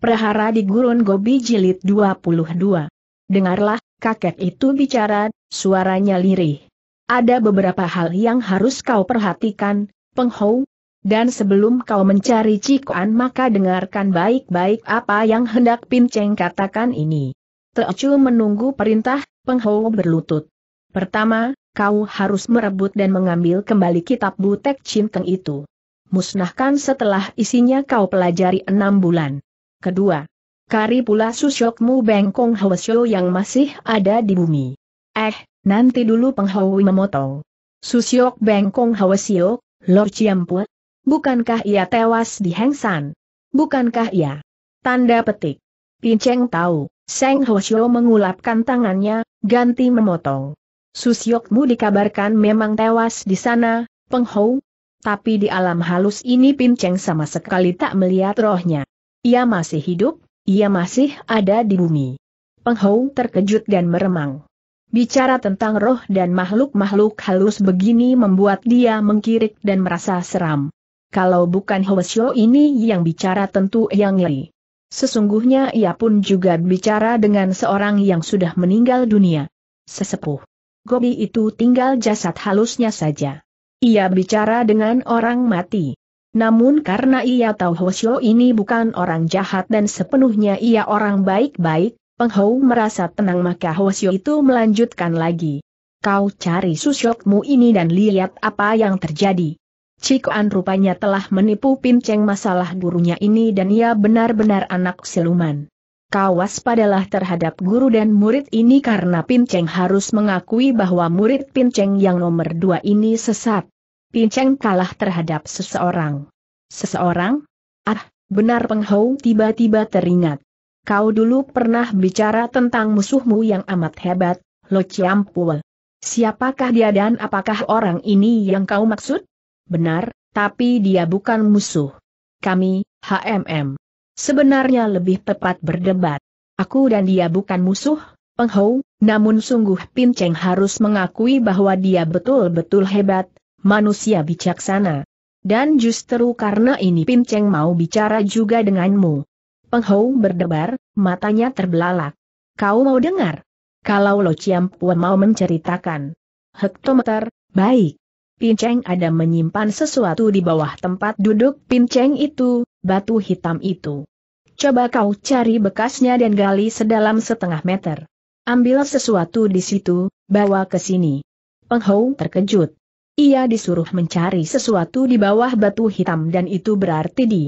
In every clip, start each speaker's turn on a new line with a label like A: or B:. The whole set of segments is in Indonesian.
A: Prahara di Gurun Gobi Jilid 22. Dengarlah, kakek itu bicara, suaranya lirih. Ada beberapa hal yang harus kau perhatikan, Penghou, dan sebelum kau mencari Cikoan maka dengarkan baik-baik apa yang hendak Pinceng katakan ini. Teocu menunggu perintah, Penghou berlutut. Pertama, kau harus merebut dan mengambil kembali kitab Butek Cinkeng itu. Musnahkan setelah isinya kau pelajari enam bulan. Kedua, kari pula susyokmu bengkong hwasyo yang masih ada di bumi. Eh, nanti dulu penghawi memotong. Susyok bengkong hwasyo, Lord Ciampu, bukankah ia tewas di Hengsan? Bukankah ia? Tanda petik. Pinceng tahu, Seng Hwasyo mengulapkan tangannya, ganti memotong. Susyokmu dikabarkan memang tewas di sana, Penghou. Tapi di alam halus ini Pinceng sama sekali tak melihat rohnya. Ia masih hidup, ia masih ada di bumi. Penghou terkejut dan meremang. Bicara tentang roh dan makhluk-makhluk halus begini membuat dia mengkirik dan merasa seram. Kalau bukan Hwasyo ini yang bicara tentu yang ngeri. Sesungguhnya ia pun juga bicara dengan seorang yang sudah meninggal dunia. Sesepuh. Gobi itu tinggal jasad halusnya saja. Ia bicara dengan orang mati. Namun karena ia tahu Hosyo ini bukan orang jahat dan sepenuhnya ia orang baik-baik, Penghou merasa tenang maka Hosyo itu melanjutkan lagi. Kau cari susyokmu ini dan lihat apa yang terjadi. Cikoan rupanya telah menipu Pinceng masalah gurunya ini dan ia benar-benar anak siluman. Kau waspadalah terhadap guru dan murid ini karena Pinceng harus mengakui bahwa murid Pinceng yang nomor dua ini sesat. Pinceng kalah terhadap seseorang. Seseorang? Ah, benar penghou tiba-tiba teringat. Kau dulu pernah bicara tentang musuhmu yang amat hebat, Lo Chiampul. Siapakah dia dan apakah orang ini yang kau maksud? Benar, tapi dia bukan musuh. Kami, HMM. Sebenarnya lebih tepat berdebat. Aku dan dia bukan musuh, Penghou, namun sungguh Pinceng harus mengakui bahwa dia betul-betul hebat, manusia bijaksana. Dan justru karena ini Pinceng mau bicara juga denganmu. Penghou berdebar, matanya terbelalak. Kau mau dengar? Kalau Lo Ciampu mau menceritakan. Hektometer, baik. Pinceng ada menyimpan sesuatu di bawah tempat duduk Pinceng itu, batu hitam itu. Coba kau cari bekasnya dan gali sedalam setengah meter. Ambil sesuatu di situ, bawa ke sini. Penghou terkejut. Ia disuruh mencari sesuatu di bawah batu hitam dan itu berarti di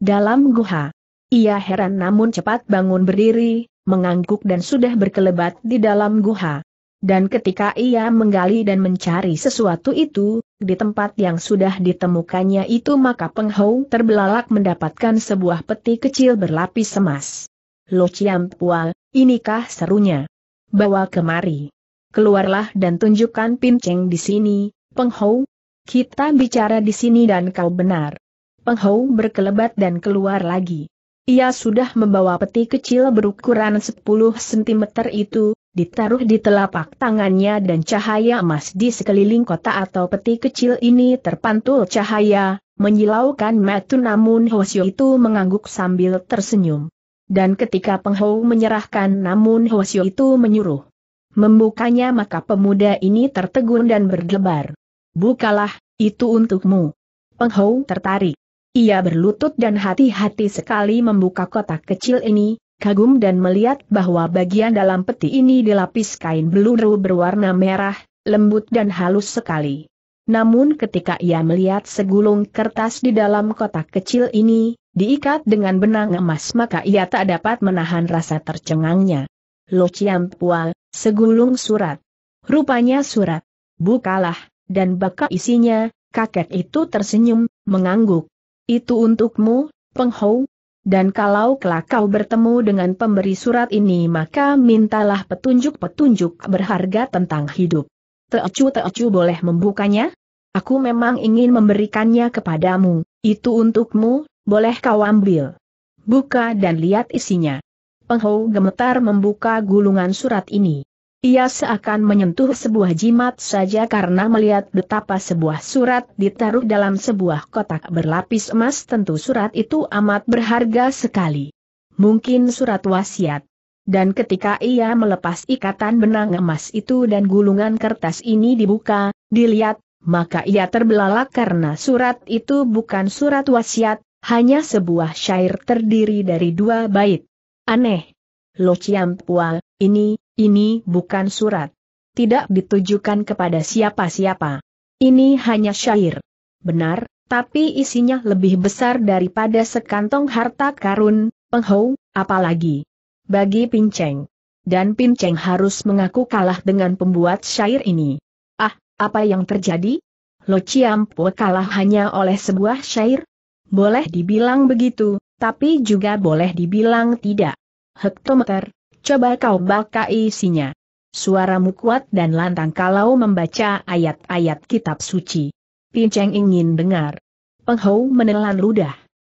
A: dalam guha. Ia heran namun cepat bangun berdiri, mengangguk dan sudah berkelebat di dalam guha. Dan ketika ia menggali dan mencari sesuatu itu, di tempat yang sudah ditemukannya itu maka penghou terbelalak mendapatkan sebuah peti kecil berlapis emas. Lo Pual, inikah serunya? Bawa kemari. Keluarlah dan tunjukkan pinceng di sini, penghou. Kita bicara di sini dan kau benar. Penghou berkelebat dan keluar lagi. Ia sudah membawa peti kecil berukuran 10 cm itu, ditaruh di telapak tangannya dan cahaya emas di sekeliling kota atau peti kecil ini terpantul cahaya, menyilaukan mata namun Hosyo itu mengangguk sambil tersenyum. Dan ketika Penghou menyerahkan namun Hosyo itu menyuruh membukanya maka pemuda ini tertegun dan berdebar. Bukalah, itu untukmu. Penghou tertarik. Ia berlutut dan hati-hati sekali membuka kotak kecil ini, kagum dan melihat bahwa bagian dalam peti ini dilapis kain beluru berwarna merah, lembut dan halus sekali. Namun ketika ia melihat segulung kertas di dalam kotak kecil ini, diikat dengan benang emas maka ia tak dapat menahan rasa tercengangnya. Lo Pual, segulung surat. Rupanya surat. Bukalah, dan baka isinya, kakek itu tersenyum, mengangguk. Itu untukmu, penghou, dan kalau kelak kau bertemu dengan pemberi surat ini maka mintalah petunjuk-petunjuk berharga tentang hidup. Teocu-teocu boleh membukanya? Aku memang ingin memberikannya kepadamu, itu untukmu, boleh kau ambil. Buka dan lihat isinya. Penghou gemetar membuka gulungan surat ini. Ia seakan menyentuh sebuah jimat saja karena melihat betapa sebuah surat ditaruh dalam sebuah kotak berlapis emas tentu surat itu amat berharga sekali. Mungkin surat wasiat. Dan ketika ia melepas ikatan benang emas itu dan gulungan kertas ini dibuka, dilihat, maka ia terbelalak karena surat itu bukan surat wasiat, hanya sebuah syair terdiri dari dua bait. Aneh. Lo Ciampua, ini, ini bukan surat. Tidak ditujukan kepada siapa-siapa. Ini hanya syair. Benar, tapi isinya lebih besar daripada sekantong harta karun, penghou, apalagi bagi Pinceng. Dan Pinceng harus mengaku kalah dengan pembuat syair ini. Ah, apa yang terjadi? Lo Ciampu kalah hanya oleh sebuah syair? Boleh dibilang begitu, tapi juga boleh dibilang tidak. Hektometer, coba kau baca isinya. Suaramu kuat dan lantang kalau membaca ayat-ayat kitab suci. Pinceng ingin dengar. Penghou menelan ludah.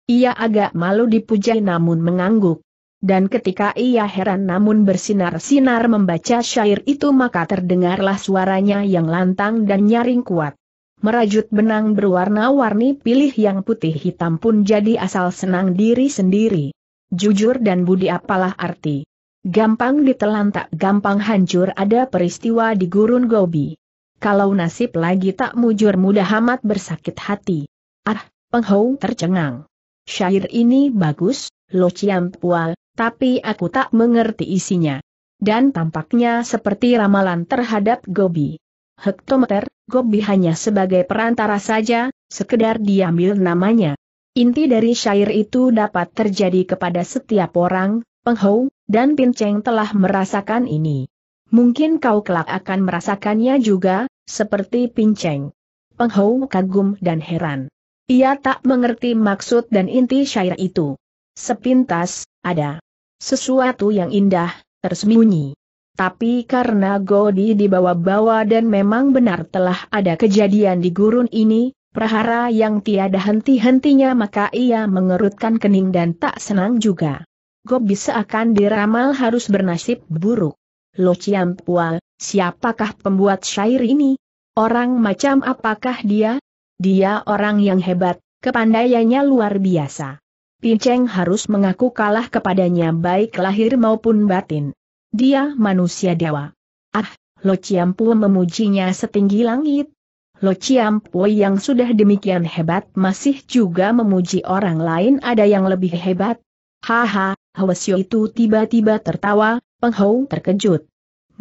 A: Ia agak malu dipuja namun mengangguk dan ketika ia heran namun bersinar-sinar membaca syair itu maka terdengarlah suaranya yang lantang dan nyaring kuat. Merajut benang berwarna-warni pilih yang putih hitam pun jadi asal senang diri sendiri. Jujur dan budi apalah arti. Gampang ditelan tak gampang hancur ada peristiwa di gurun Gobi. Kalau nasib lagi tak mujur mudah amat bersakit hati. Ah, penghou tercengang. Syair ini bagus, Lo Ciampua, tapi aku tak mengerti isinya. Dan tampaknya seperti ramalan terhadap Gobi. Hektometer, Gobi hanya sebagai perantara saja, sekedar diambil namanya. Inti dari syair itu dapat terjadi kepada setiap orang, penghou, dan pinceng telah merasakan ini. Mungkin kau kelak akan merasakannya juga, seperti pinceng. Penghou kagum dan heran. Ia tak mengerti maksud dan inti syair itu. Sepintas, ada sesuatu yang indah, tersembunyi. Tapi karena Godi dibawa-bawa dan memang benar telah ada kejadian di gurun ini, prahara yang tiada henti-hentinya maka ia mengerutkan kening dan tak senang juga. Gobi seakan diramal harus bernasib buruk. Lo Ciampua, siapakah pembuat syair ini? Orang macam apakah dia? Dia orang yang hebat, kepandaiannya luar biasa. Pinceng harus mengaku kalah kepadanya baik lahir maupun batin. Dia manusia dewa. Ah, Lo Ciampu memujinya setinggi langit. Lo Ciampu yang sudah demikian hebat masih juga memuji orang lain ada yang lebih hebat. Haha, Hwasyo itu tiba-tiba tertawa, penghou terkejut.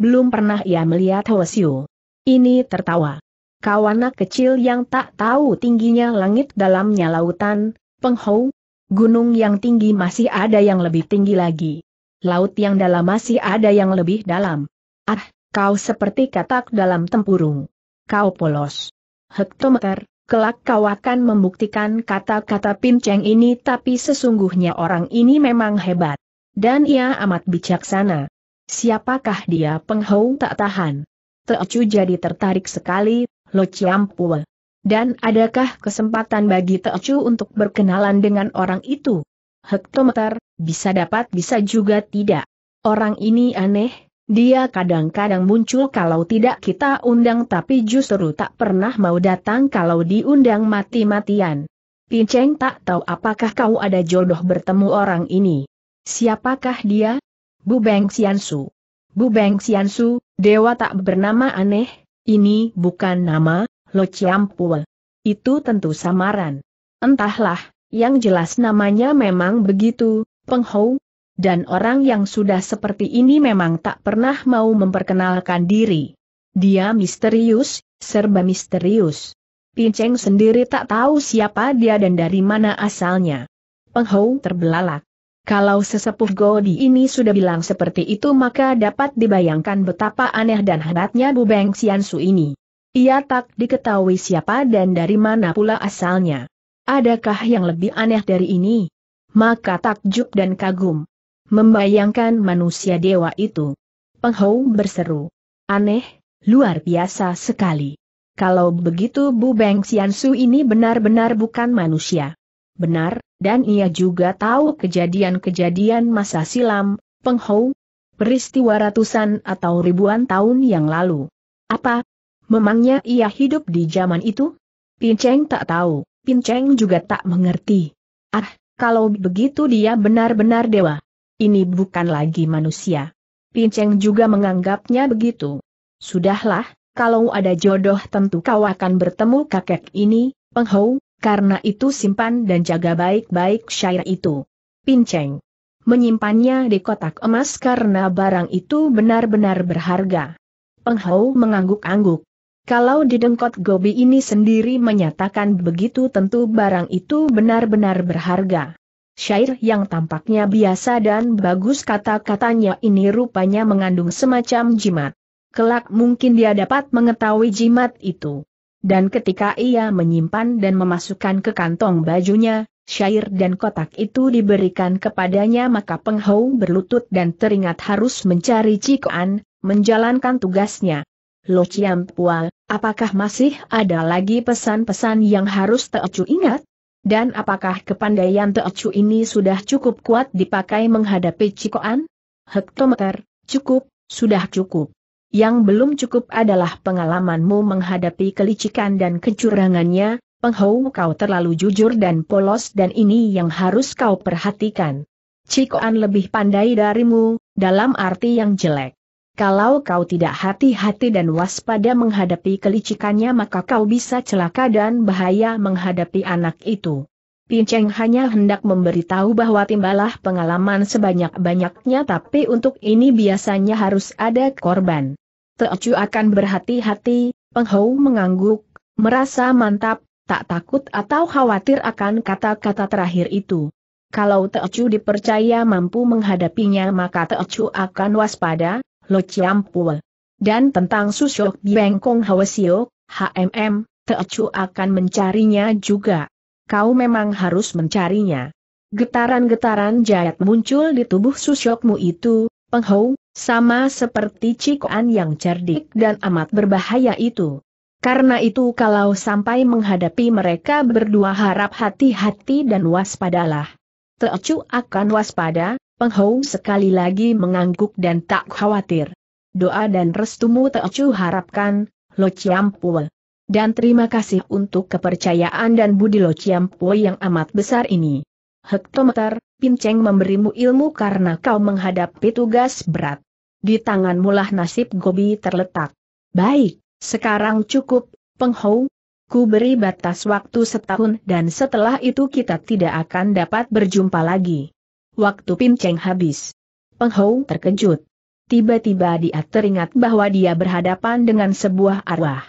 A: Belum pernah ia melihat Hwasyo. Ini tertawa. Kau anak kecil yang tak tahu tingginya langit dalamnya lautan, penghou, Gunung yang tinggi masih ada yang lebih tinggi lagi. Laut yang dalam masih ada yang lebih dalam. Ah, kau seperti katak dalam tempurung. Kau polos. Hektometer, kelak kau akan membuktikan kata-kata pinceng ini tapi sesungguhnya orang ini memang hebat. Dan ia amat bijaksana. Siapakah dia penghou tak tahan? Teocu jadi tertarik sekali, Lo Ciampue. Dan adakah kesempatan bagi Teocu untuk berkenalan dengan orang itu? Hektometer, bisa dapat bisa juga tidak. Orang ini aneh, dia kadang-kadang muncul kalau tidak kita undang tapi justru tak pernah mau datang kalau diundang mati-matian. Pinceng tak tahu apakah kau ada jodoh bertemu orang ini. Siapakah dia? Bu Beng Siansu. Bu Beng Siansu, dewa tak bernama aneh, ini bukan nama, Lo Ciampul. Itu tentu samaran. Entahlah, yang jelas namanya memang begitu, penghou, dan orang yang sudah seperti ini memang tak pernah mau memperkenalkan diri. Dia misterius, serba misterius. Pinceng sendiri tak tahu siapa dia dan dari mana asalnya. Penghou terbelalak. Kalau sesepuh Godi ini sudah bilang seperti itu maka dapat dibayangkan betapa aneh dan hebatnya Bu Beng Siansu ini. Ia tak diketahui siapa dan dari mana pula asalnya. Adakah yang lebih aneh dari ini? Maka takjub dan kagum. Membayangkan manusia dewa itu. Penghou berseru. Aneh, luar biasa sekali. Kalau begitu Bu Beng Siansu ini benar-benar bukan manusia. Benar, dan ia juga tahu kejadian-kejadian masa silam, penghou, peristiwa ratusan atau ribuan tahun yang lalu. Apa, Memangnya ia hidup di zaman itu? Pinceng tak tahu, Pinceng juga tak mengerti. Ah, kalau begitu dia benar-benar dewa. Ini bukan lagi manusia. Pinceng juga menganggapnya begitu. Sudahlah, kalau ada jodoh tentu kau akan bertemu kakek ini, penghou, karena itu simpan dan jaga baik-baik syair itu. Pinceng menyimpannya di kotak emas karena barang itu benar-benar berharga. Penghou mengangguk-angguk. Kalau di dengkot Gobi ini sendiri menyatakan begitu tentu barang itu benar-benar berharga. Syair yang tampaknya biasa dan bagus kata-katanya ini rupanya mengandung semacam jimat. Kelak mungkin dia dapat mengetahui jimat itu. Dan ketika ia menyimpan dan memasukkan ke kantong bajunya, syair dan kotak itu diberikan kepadanya maka penghau berlutut dan teringat harus mencari Cikoan, menjalankan tugasnya. Lo Ciampua, apakah masih ada lagi pesan-pesan yang harus Teocu ingat? Dan apakah kepandaian Teocu ini sudah cukup kuat dipakai menghadapi Cikoan? Hektometer, cukup, sudah cukup. Yang belum cukup adalah pengalamanmu menghadapi kelicikan dan kecurangannya, Penghou kau terlalu jujur dan polos dan ini yang harus kau perhatikan. Cikoan lebih pandai darimu, dalam arti yang jelek. Kalau kau tidak hati-hati dan waspada menghadapi kelicikannya maka kau bisa celaka dan bahaya menghadapi anak itu. Pinceng hanya hendak memberitahu bahwa timbalah pengalaman sebanyak-banyaknya tapi untuk ini biasanya harus ada korban. Teocu akan berhati-hati, penghou mengangguk, merasa mantap, tak takut atau khawatir akan kata-kata terakhir itu. Kalau Teocu dipercaya mampu menghadapinya maka Teocu akan waspada, Lo Chiampul. Dan tentang Susyok Bengkong Hawasio, HMM, Teocu akan mencarinya juga. Kau memang harus mencarinya. Getaran-getaran jayat muncul di tubuh Susyokmu itu, penghou, sama seperti Cikoan yang cerdik dan amat berbahaya itu. Karena itu kalau sampai menghadapi mereka berdua harap hati-hati dan waspadalah. Teocu akan waspada, penghou sekali lagi mengangguk dan tak khawatir. Doa dan restumu Teocu harapkan, Lo Ciampul. Dan terima kasih untuk kepercayaan dan budi Lo Ciampul yang amat besar ini. Hektometer, Pinceng memberimu ilmu karena kau menghadapi tugas berat. Di tanganmu lah nasib Gobi terletak. Baik, sekarang cukup, penghou. Ku beri batas waktu setahun dan setelah itu kita tidak akan dapat berjumpa lagi. Waktu pinceng habis. Penghou terkejut. Tiba-tiba dia teringat bahwa dia berhadapan dengan sebuah arwah.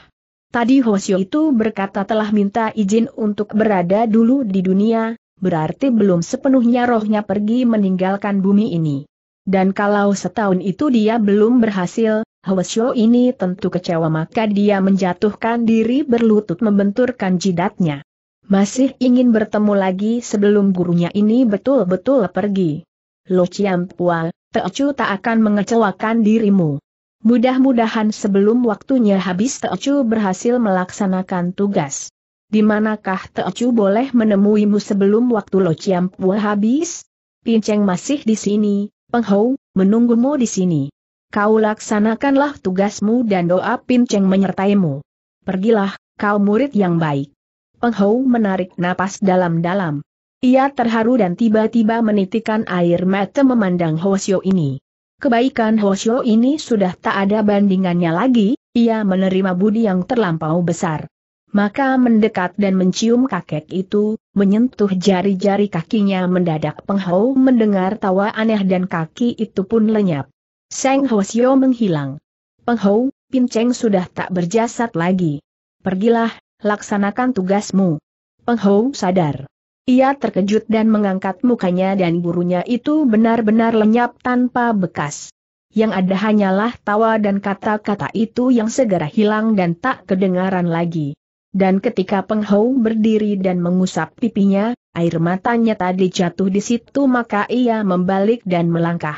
A: Tadi Hosio itu berkata telah minta izin untuk berada dulu di dunia, berarti belum sepenuhnya rohnya pergi meninggalkan bumi ini. Dan kalau setahun itu dia belum berhasil, Hwasyo ini tentu kecewa maka dia menjatuhkan diri berlutut membenturkan jidatnya. Masih ingin bertemu lagi sebelum gurunya ini betul-betul pergi. Lo Ciampua, Teocu tak akan mengecewakan dirimu. Mudah-mudahan sebelum waktunya habis Teocu berhasil melaksanakan tugas. Di manakah Teocu boleh menemuimu sebelum waktu Lo Ciampua habis? Pinceng masih di sini, Penghou, menunggumu di sini. Kau laksanakanlah tugasmu dan doa pinceng menyertaimu. Pergilah, kau murid yang baik. Penghou menarik napas dalam-dalam. Ia terharu dan tiba-tiba menitikan air mata memandang Hosio ini. Kebaikan Hosio ini sudah tak ada bandingannya lagi, ia menerima budi yang terlampau besar. Maka mendekat dan mencium kakek itu, menyentuh jari-jari kakinya mendadak penghau mendengar tawa aneh dan kaki itu pun lenyap. Seng Hosio menghilang. Penghou, Pinceng sudah tak berjasad lagi. Pergilah, laksanakan tugasmu. Penghou sadar. Ia terkejut dan mengangkat mukanya dan gurunya itu benar-benar lenyap tanpa bekas. Yang ada hanyalah tawa dan kata-kata itu yang segera hilang dan tak kedengaran lagi. Dan ketika Penghou berdiri dan mengusap pipinya, air matanya tadi jatuh di situ maka ia membalik dan melangkah.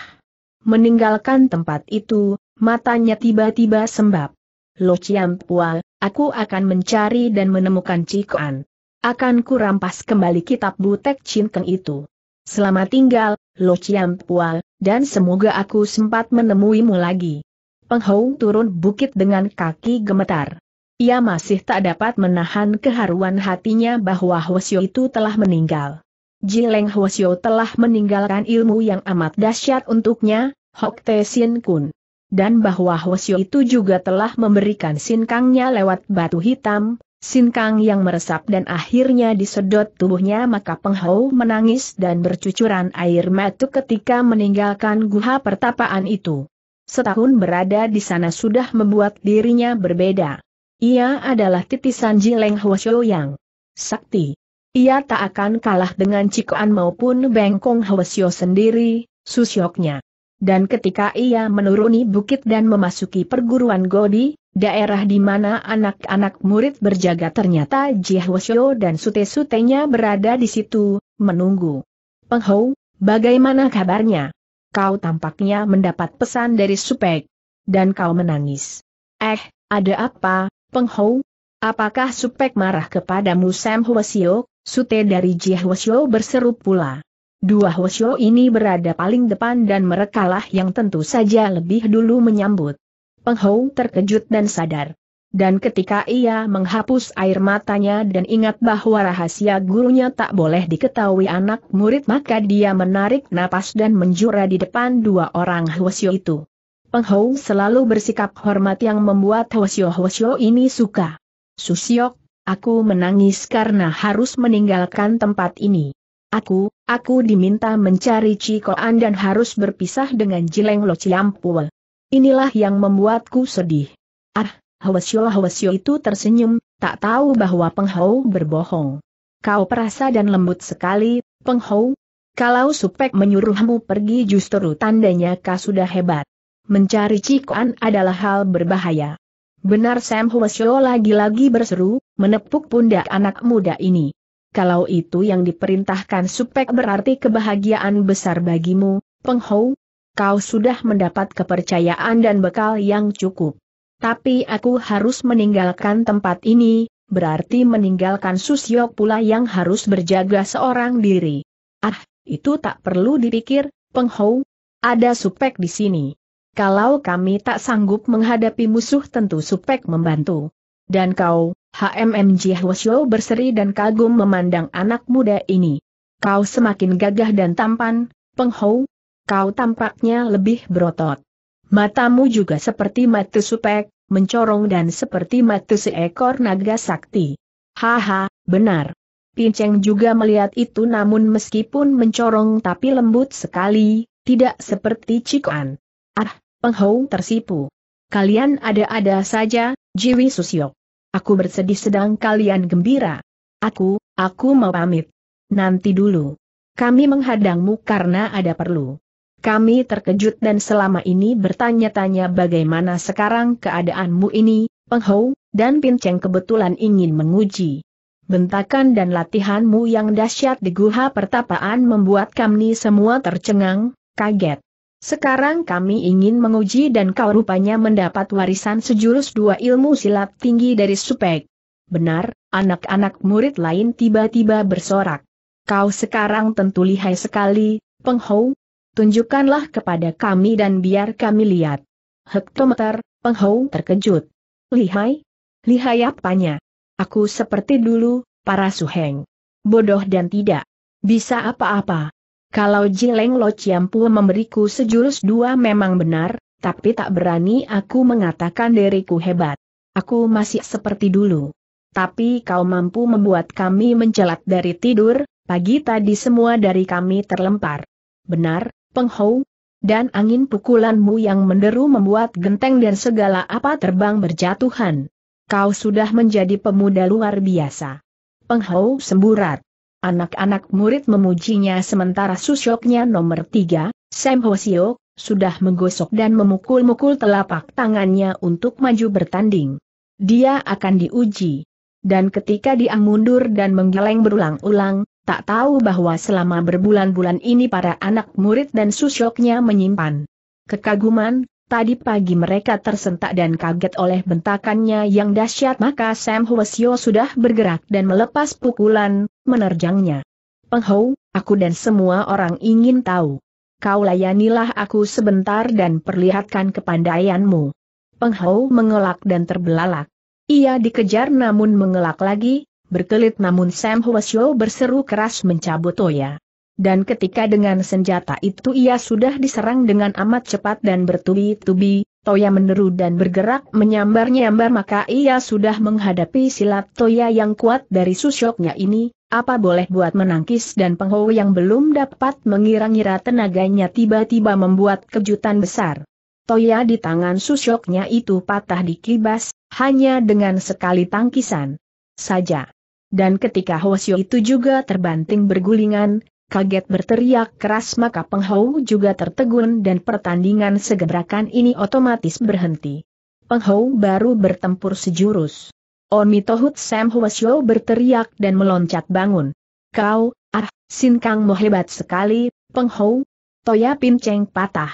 A: Meninggalkan tempat itu, matanya tiba-tiba sembab. Lo Ciampua, aku akan mencari dan menemukan Cikoan. Akan kurampas kembali kitab butek Cinkeng itu. Selamat tinggal, Lo Ciampua, dan semoga aku sempat menemuimu lagi. Penghou turun bukit dengan kaki gemetar. Ia masih tak dapat menahan keharuan hatinya bahwa Hwasyo itu telah meninggal. Jileng Hwasyo telah meninggalkan ilmu yang amat dahsyat untuknya, Hok Te Sin Kun. Dan bahwa Hwasyo itu juga telah memberikan sinkangnya lewat batu hitam, sinkang yang meresap dan akhirnya disedot tubuhnya maka Penghou menangis dan bercucuran air mata ketika meninggalkan guha pertapaan itu. Setahun berada di sana sudah membuat dirinya berbeda. Ia adalah titisan Jileng Hwasyo yang sakti. Ia tak akan kalah dengan Cikoan maupun Bengkong Hwasyo sendiri, susyoknya. Dan ketika ia menuruni bukit dan memasuki perguruan Godi, daerah di mana anak-anak murid berjaga ternyata Hwasyo dan sute-sutenya berada di situ, menunggu. Penghou, bagaimana kabarnya? Kau tampaknya mendapat pesan dari Supek. Dan kau menangis. Eh, ada apa, Penghou, apakah Supek marah kepadamu Sam Hwasyo? Sute dari Ji Hwasyo berseru pula. Dua Hwasyo ini berada paling depan dan merekalah yang tentu saja lebih dulu menyambut. Penghou terkejut dan sadar. Dan ketika ia menghapus air matanya dan ingat bahwa rahasia gurunya tak boleh diketahui anak murid maka dia menarik napas dan menjura di depan dua orang Hwasyo itu. Penghou selalu bersikap hormat yang membuat Hwasyo-Hwasyo ini suka. Susyok, aku menangis karena harus meninggalkan tempat ini. Aku, aku diminta mencari Cikoan dan harus berpisah dengan Jileng Lo Ciampul. Inilah yang membuatku sedih. Ah, Hwasyo-Hwasyo itu tersenyum, tak tahu bahwa Penghou berbohong. Kau perasa dan lembut sekali, Penghou. Kalau Supek menyuruhmu pergi justru tandanya kau sudah hebat. Mencari Cikoan adalah hal berbahaya. Benar Sam Hwasyo lagi-lagi berseru, menepuk pundak anak muda ini. Kalau itu yang diperintahkan Supek berarti kebahagiaan besar bagimu, Penghou. Kau sudah mendapat kepercayaan dan bekal yang cukup. Tapi aku harus meninggalkan tempat ini, berarti meninggalkan Susyok pula yang harus berjaga seorang diri. Ah, itu tak perlu dipikir, Penghou. Ada Supek di sini. Kalau kami tak sanggup menghadapi musuh tentu Supek membantu. Dan kau, HMMJ Hwasyo berseri dan kagum memandang anak muda ini. Kau semakin gagah dan tampan, Penghou. Kau tampaknya lebih berotot. Matamu juga seperti mata Supek, mencorong dan seperti mata seekor naga sakti. Haha, benar. Pinceng juga melihat itu namun meskipun mencorong tapi lembut sekali, tidak seperti Cikoan. Ah, Penghou tersipu. Kalian ada-ada saja, Jiwi Susyok. Aku bersedih sedang kalian gembira. Aku, aku mau pamit. Nanti dulu. Kami menghadangmu karena ada perlu. Kami terkejut dan selama ini bertanya-tanya bagaimana sekarang keadaanmu ini, Penghou, dan Pinceng kebetulan ingin menguji. Bentakan dan latihanmu yang dahsyat di guha pertapaan membuat kami semua tercengang, kaget. Sekarang kami ingin menguji dan kau rupanya mendapat warisan sejurus dua ilmu silat tinggi dari Supek. Benar, anak-anak murid lain tiba-tiba bersorak. Kau sekarang tentu lihai sekali, Penghou. Tunjukkanlah kepada kami dan biar kami lihat. Hektometer, Penghou terkejut. Lihai? Lihai apanya? Aku seperti dulu, para suheng. Bodoh dan tidak. Bisa apa-apa. Kalau Jileng Lo Ciampu memberiku sejurus dua memang benar, tapi tak berani aku mengatakan diriku hebat. Aku masih seperti dulu. Tapi kau mampu membuat kami mencelat dari tidur, pagi tadi semua dari kami terlempar. Benar, Penghou? Dan angin pukulanmu yang menderu membuat genteng dan segala apa terbang berjatuhan. Kau sudah menjadi pemuda luar biasa. Penghou semburat. Anak-anak murid memujinya sementara susyoknya nomor tiga, Sam Hosio, sudah menggosok dan memukul-mukul telapak tangannya untuk maju bertanding. Dia akan diuji. Dan ketika dia mundur dan menggeleng berulang-ulang, tak tahu bahwa selama berbulan-bulan ini para anak murid dan susyoknya menyimpan kekaguman, Tadi pagi mereka tersentak dan kaget oleh bentakannya yang dahsyat maka Sam Hwasyo sudah bergerak dan melepas pukulan, menerjangnya. Penghou, aku dan semua orang ingin tahu. Kau layanilah aku sebentar dan perlihatkan kepandaianmu. Penghou mengelak dan terbelalak. Ia dikejar namun mengelak lagi, berkelit namun Sam Hwasyo berseru keras mencabut Toya. Dan ketika dengan senjata itu ia sudah diserang dengan amat cepat dan bertubi-tubi, Toya menderu dan bergerak menyambar-nyambar maka ia sudah menghadapi silat Toya yang kuat dari susyoknya ini, apa boleh buat menangkis dan penghou yang belum dapat mengira-ngira tenaganya tiba-tiba membuat kejutan besar. Toya di tangan susyoknya itu patah dikibas, hanya dengan sekali tangkisan saja. Dan ketika Hwasyo itu juga terbanting bergulingan, kaget berteriak keras maka penghou juga tertegun dan pertandingan segebrakan ini otomatis berhenti. Penghou baru bertempur sejurus. Omi Tohut Sam Hwasyo berteriak dan meloncat bangun. Kau, ah, Sin Kangmu hebat sekali, penghou. Toya pinceng patah.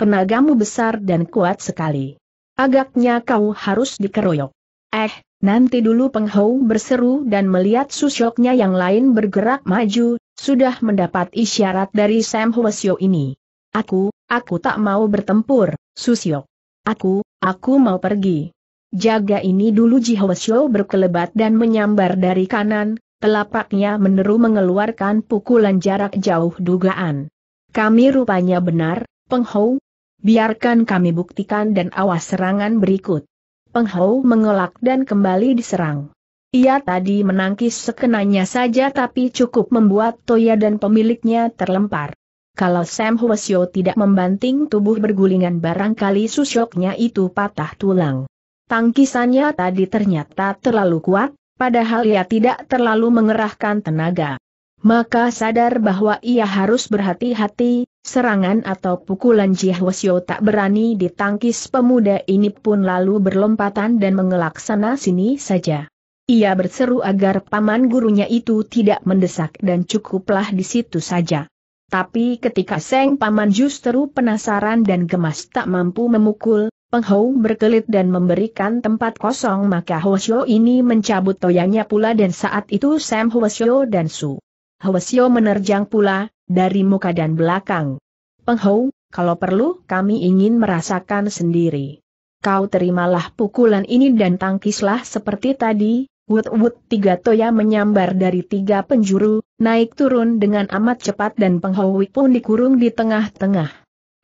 A: Penagamu besar dan kuat sekali. Agaknya kau harus dikeroyok. Eh, nanti dulu penghou berseru dan melihat susyoknya yang lain bergerak maju, sudah mendapat isyarat dari Sam Hwasyo ini. Aku, aku tak mau bertempur, Susyok. Aku, aku mau pergi. Jaga ini dulu Ji Hwasyo berkelebat dan menyambar dari kanan, telapaknya meneru mengeluarkan pukulan jarak jauh dugaan. Kami rupanya benar, penghou. Biarkan kami buktikan dan awas serangan berikut. Penghou mengelak dan kembali diserang. Ia tadi menangkis sekenanya saja tapi cukup membuat Toya dan pemiliknya terlempar. Kalau Sam Hwasyo tidak membanting tubuh bergulingan barangkali susyoknya itu patah tulang. Tangkisannya tadi ternyata terlalu kuat, padahal ia tidak terlalu mengerahkan tenaga. Maka sadar bahwa ia harus berhati-hati, serangan atau pukulan Jihwasyo tak berani ditangkis pemuda ini pun lalu berlompatan dan mengelak sana sini saja. Ia berseru agar paman gurunya itu tidak mendesak dan cukuplah di situ saja. Tapi ketika Seng Paman justru penasaran dan gemas tak mampu memukul, Penghou berkelit dan memberikan tempat kosong maka Hwasyo ini mencabut toyanya pula dan saat itu Sam Hwasyo dan Su. Hwasyo menerjang pula, dari muka dan belakang. Penghou, kalau perlu kami ingin merasakan sendiri. Kau terimalah pukulan ini dan tangkislah seperti tadi, Wut-wut tiga toya menyambar dari tiga penjuru, naik turun dengan amat cepat dan penghou pun dikurung di tengah-tengah.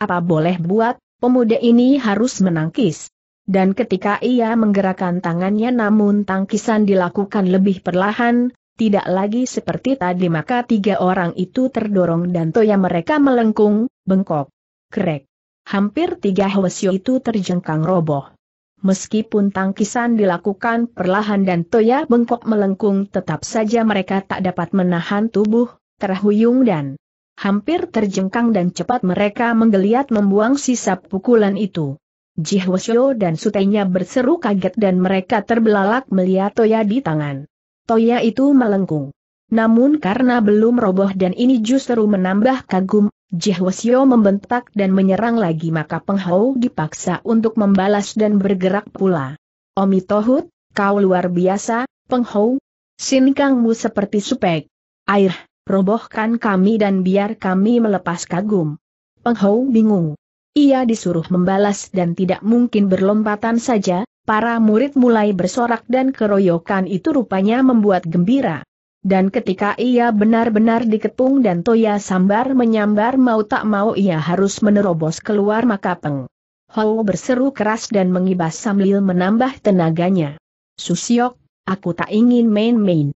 A: Apa boleh buat, pemuda ini harus menangkis. Dan ketika ia menggerakkan tangannya namun tangkisan dilakukan lebih perlahan, tidak lagi seperti tadi maka tiga orang itu terdorong dan toya mereka melengkung, bengkok, krek. Hampir tiga hwasyo itu terjengkang roboh. Meskipun tangkisan dilakukan perlahan dan toya bengkok melengkung tetap saja mereka tak dapat menahan tubuh, terhuyung dan Hampir terjengkang dan cepat mereka menggeliat membuang sisa pukulan itu. Jihwasyo dan Sutenya berseru kaget dan mereka terbelalak melihat Toya di tangan. Toya itu melengkung. Namun karena belum roboh dan ini justru menambah kagum, Jihwasyo membentak dan menyerang lagi maka penghau dipaksa untuk membalas dan bergerak pula. Omi Tohut, kau luar biasa, penghau. Sinkangmu seperti supek. Air, robohkan kami dan biar kami melepas kagum. Penghou bingung. Ia disuruh membalas dan tidak mungkin berlompatan saja, para murid mulai bersorak dan keroyokan itu rupanya membuat gembira. Dan ketika ia benar-benar dikepung dan Toya sambar menyambar mau tak mau ia harus menerobos keluar maka Peng. Hou berseru keras dan mengibas sambil menambah tenaganya. Susiok, aku tak ingin main-main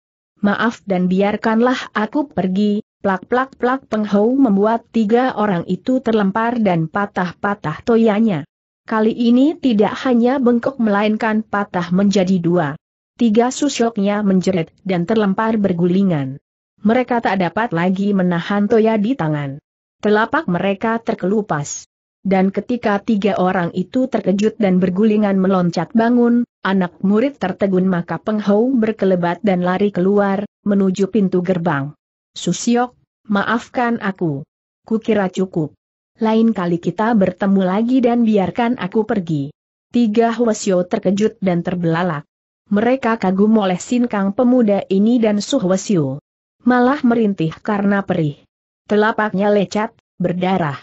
A: maaf dan biarkanlah aku pergi, plak-plak-plak penghau membuat tiga orang itu terlempar dan patah-patah toyanya. Kali ini tidak hanya bengkok melainkan patah menjadi dua. Tiga susyoknya menjerit dan terlempar bergulingan. Mereka tak dapat lagi menahan toya di tangan. Telapak mereka terkelupas. Dan ketika tiga orang itu terkejut dan bergulingan meloncat bangun, anak murid tertegun maka penghau berkelebat dan lari keluar, menuju pintu gerbang. Susiok, maafkan aku. Kukira cukup. Lain kali kita bertemu lagi dan biarkan aku pergi. Tiga Hwasyo terkejut dan terbelalak. Mereka kagum oleh sinkang pemuda ini dan Su Hwasyo. Malah merintih karena perih. Telapaknya lecet, berdarah.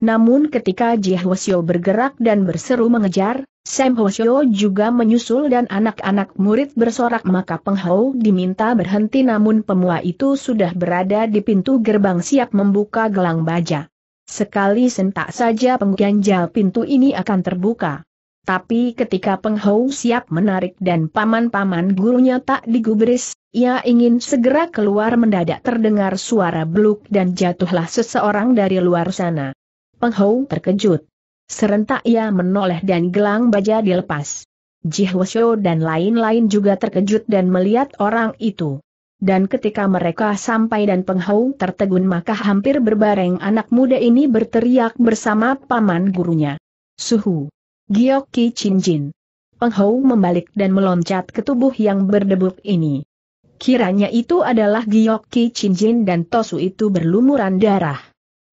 A: Namun ketika Jihwasyo bergerak dan berseru mengejar, Sam Hosyo juga menyusul dan anak-anak murid bersorak maka penghau diminta berhenti namun pemua itu sudah berada di pintu gerbang siap membuka gelang baja. Sekali sentak saja pengganjal pintu ini akan terbuka. Tapi ketika penghau siap menarik dan paman-paman gurunya tak digubris, ia ingin segera keluar mendadak terdengar suara beluk dan jatuhlah seseorang dari luar sana. Penghau terkejut. Serentak ia menoleh dan gelang baja dilepas. Jihwasyo dan lain-lain juga terkejut dan melihat orang itu. Dan ketika mereka sampai dan penghau tertegun maka hampir berbareng anak muda ini berteriak bersama paman gurunya. Suhu. Giok Ki Chinjin. Penghau membalik dan meloncat ke tubuh yang berdebuk ini. Kiranya itu adalah Giok Ki Chinjin dan Tosu itu berlumuran darah.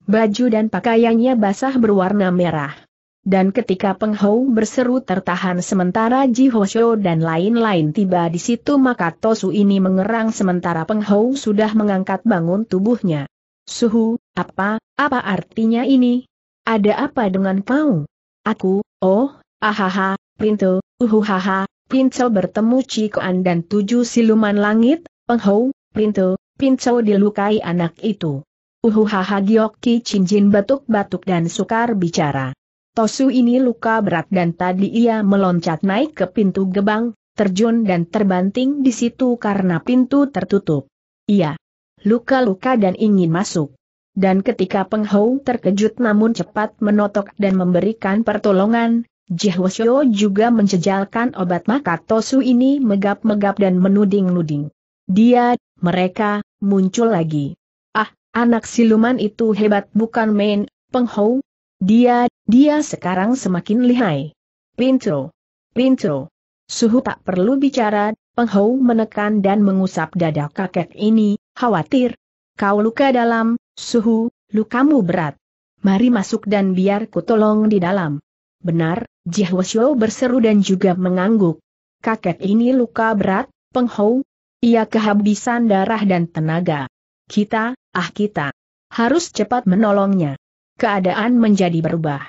A: Baju dan pakaiannya basah berwarna merah. Dan ketika penghau berseru tertahan sementara Ji Hosyo dan lain-lain tiba di situ maka Tosu ini mengerang sementara penghau sudah mengangkat bangun tubuhnya. Suhu, apa, apa artinya ini? Ada apa dengan kau? Aku, oh, ahaha, Pintu, uhuhaha, Pincel bertemu Cikoan dan tujuh siluman langit, penghau, Pintu, Pincel dilukai anak itu. Uhuhaha Giok Ki Cinjin batuk-batuk dan sukar bicara. Tosu ini luka berat dan tadi ia meloncat naik ke pintu gebang, terjun dan terbanting di situ karena pintu tertutup. Ia luka-luka dan ingin masuk. Dan ketika penghau terkejut namun cepat menotok dan memberikan pertolongan, Jihwasyo juga mencejalkan obat maka Tosu ini megap-megap dan menuding-nuding. Dia, mereka, muncul lagi. Ah, anak siluman itu hebat bukan main, penghau, dia, dia sekarang semakin lihai. Pintu. Pintu. Suhu tak perlu bicara, penghau menekan dan mengusap dada kakek ini, khawatir. Kau luka dalam, suhu, lukamu berat. Mari masuk dan biar ku tolong di dalam. Benar, Jihwasyo berseru dan juga mengangguk. Kakek ini luka berat, penghau. Ia kehabisan darah dan tenaga. Kita, ah kita, harus cepat menolongnya keadaan menjadi berubah.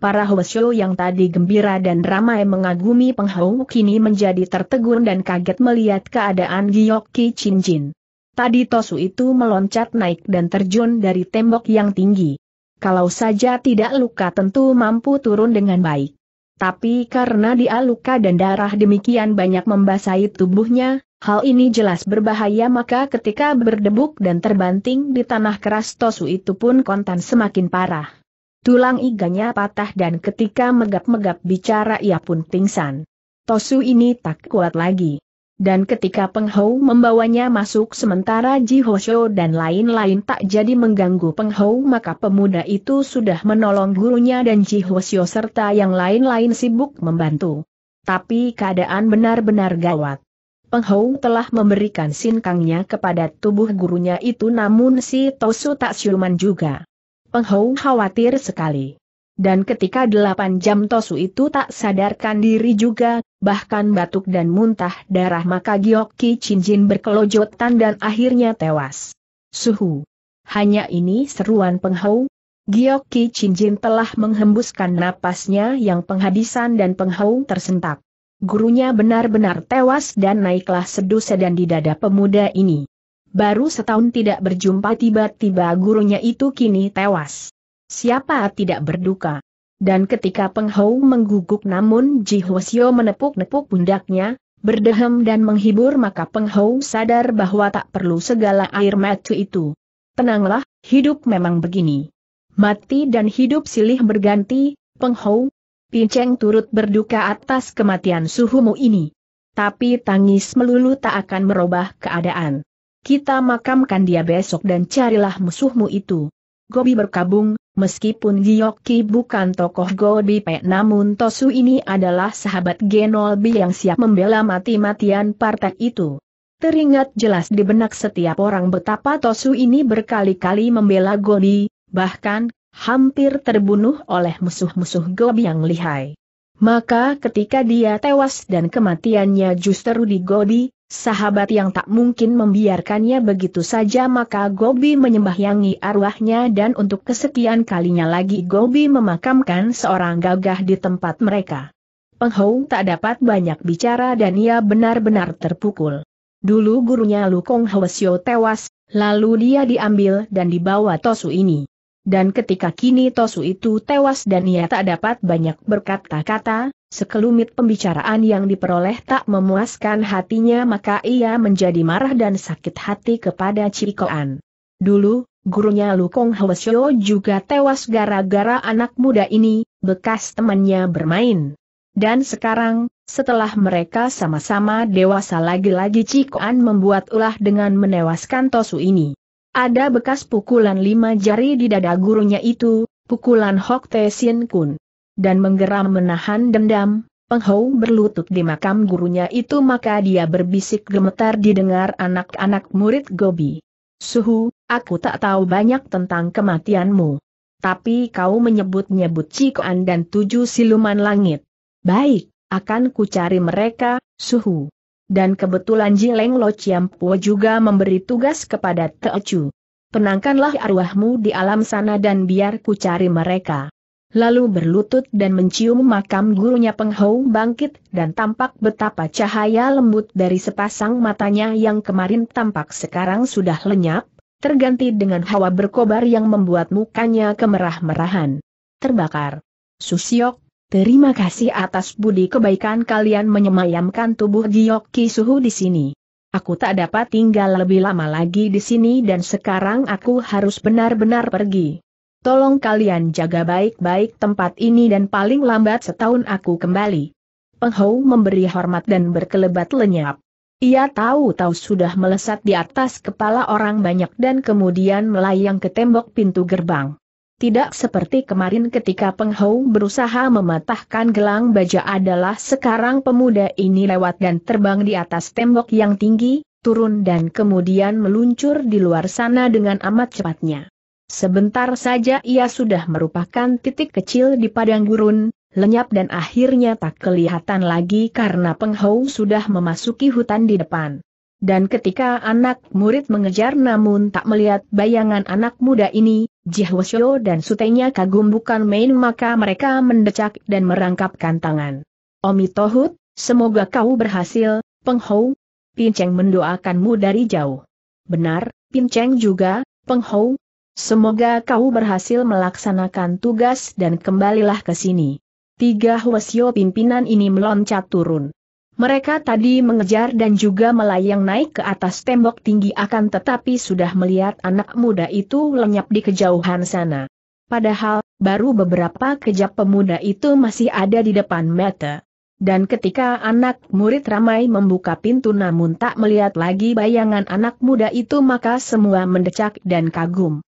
A: Para Hwasyo yang tadi gembira dan ramai mengagumi penghau kini menjadi tertegun dan kaget melihat keadaan Giok Ki Tadi Tosu itu meloncat naik dan terjun dari tembok yang tinggi. Kalau saja tidak luka tentu mampu turun dengan baik. Tapi karena dia luka dan darah demikian banyak membasahi tubuhnya, Hal ini jelas berbahaya maka ketika berdebuk dan terbanting di tanah keras Tosu itu pun kontan semakin parah. Tulang iganya patah dan ketika megap-megap bicara ia pun pingsan. Tosu ini tak kuat lagi. Dan ketika penghau membawanya masuk sementara Ji Hosho dan lain-lain tak jadi mengganggu penghau maka pemuda itu sudah menolong gurunya dan Ji Hosho serta yang lain-lain sibuk membantu. Tapi keadaan benar-benar gawat. Penghou telah memberikan sinkangnya kepada tubuh gurunya itu namun si Tosu tak siuman juga. Penghou khawatir sekali. Dan ketika delapan jam Tosu itu tak sadarkan diri juga, bahkan batuk dan muntah darah maka Gyoki Cinjin berkelojotan dan akhirnya tewas. Suhu. Hanya ini seruan penghou, Gyoki Cinjin telah menghembuskan napasnya yang penghabisan dan penghau tersentak gurunya benar-benar tewas dan naiklah sedu sedan di dada pemuda ini. Baru setahun tidak berjumpa tiba-tiba gurunya itu kini tewas. Siapa tidak berduka? Dan ketika penghau mengguguk namun Ji Hwasyo menepuk-nepuk pundaknya, berdehem dan menghibur maka penghau sadar bahwa tak perlu segala air mata itu. Tenanglah, hidup memang begini. Mati dan hidup silih berganti, penghau, Pinceng turut berduka atas kematian suhumu ini. Tapi tangis melulu tak akan merubah keadaan. Kita makamkan dia besok dan carilah musuhmu itu. Gobi berkabung, meskipun Gyoki bukan tokoh Gobi Pek namun Tosu ini adalah sahabat Genolbi yang siap membela mati-matian partai itu. Teringat jelas di benak setiap orang betapa Tosu ini berkali-kali membela Gobi, bahkan, hampir terbunuh oleh musuh-musuh Gobi yang lihai. Maka ketika dia tewas dan kematiannya justru di Gobi, sahabat yang tak mungkin membiarkannya begitu saja maka Gobi menyembahyangi arwahnya dan untuk kesekian kalinya lagi Gobi memakamkan seorang gagah di tempat mereka. Peng Hou tak dapat banyak bicara dan ia benar-benar terpukul. Dulu gurunya Lu Kong Hwasyo tewas, lalu dia diambil dan dibawa Tosu ini. Dan ketika kini Tosu itu tewas dan ia tak dapat banyak berkata-kata, sekelumit pembicaraan yang diperoleh tak memuaskan hatinya maka ia menjadi marah dan sakit hati kepada Cikoan. Dulu, gurunya Lu Kong Hwasyo juga tewas gara-gara anak muda ini, bekas temannya bermain. Dan sekarang, setelah mereka sama-sama dewasa lagi-lagi Cikoan membuat ulah dengan menewaskan Tosu ini. Ada bekas pukulan lima jari di dada gurunya itu, pukulan Hok Te Sin Kun. Dan menggeram menahan dendam, Peng Hou berlutut di makam gurunya itu maka dia berbisik gemetar didengar anak-anak murid Gobi. Suhu, aku tak tahu banyak tentang kematianmu. Tapi kau menyebut-nyebut Cikoan dan tujuh siluman langit. Baik, akan kucari mereka, suhu. Dan kebetulan Jileng Lo Chiampo juga memberi tugas kepada Teocu. Penangkanlah arwahmu di alam sana dan biar kucari mereka. Lalu berlutut dan mencium makam gurunya Penghou bangkit dan tampak betapa cahaya lembut dari sepasang matanya yang kemarin tampak sekarang sudah lenyap, terganti dengan hawa berkobar yang membuat mukanya kemerah-merahan. Terbakar. Susiok, Terima kasih atas budi kebaikan kalian menyemayamkan tubuh Giok Ki Suhu di sini. Aku tak dapat tinggal lebih lama lagi di sini dan sekarang aku harus benar-benar pergi. Tolong kalian jaga baik-baik tempat ini dan paling lambat setahun aku kembali. Peng Hou memberi hormat dan berkelebat lenyap. Ia tahu-tahu sudah melesat di atas kepala orang banyak dan kemudian melayang ke tembok pintu gerbang. Tidak seperti kemarin ketika Peng Hou berusaha mematahkan gelang baja adalah sekarang pemuda ini lewat dan terbang di atas tembok yang tinggi, turun dan kemudian meluncur di luar sana dengan amat cepatnya. Sebentar saja ia sudah merupakan titik kecil di padang gurun, lenyap dan akhirnya tak kelihatan lagi karena Peng Hou sudah memasuki hutan di depan. Dan ketika anak murid mengejar namun tak melihat bayangan anak muda ini, Jihwasyo dan Sutenya kagum bukan main maka mereka mendecak dan merangkapkan tangan. Omi Tohut, semoga kau berhasil, Penghou. Pinceng mendoakanmu dari jauh. Benar, Pinceng juga, Penghou. Semoga kau berhasil melaksanakan tugas dan kembalilah ke sini. Tiga Hwasyo pimpinan ini meloncat turun. Mereka tadi mengejar dan juga melayang naik ke atas tembok tinggi akan tetapi sudah melihat anak muda itu lenyap di kejauhan sana. Padahal, baru beberapa kejap pemuda itu masih ada di depan mata. Dan ketika anak murid ramai membuka pintu namun tak melihat lagi bayangan anak muda itu maka semua mendecak dan kagum.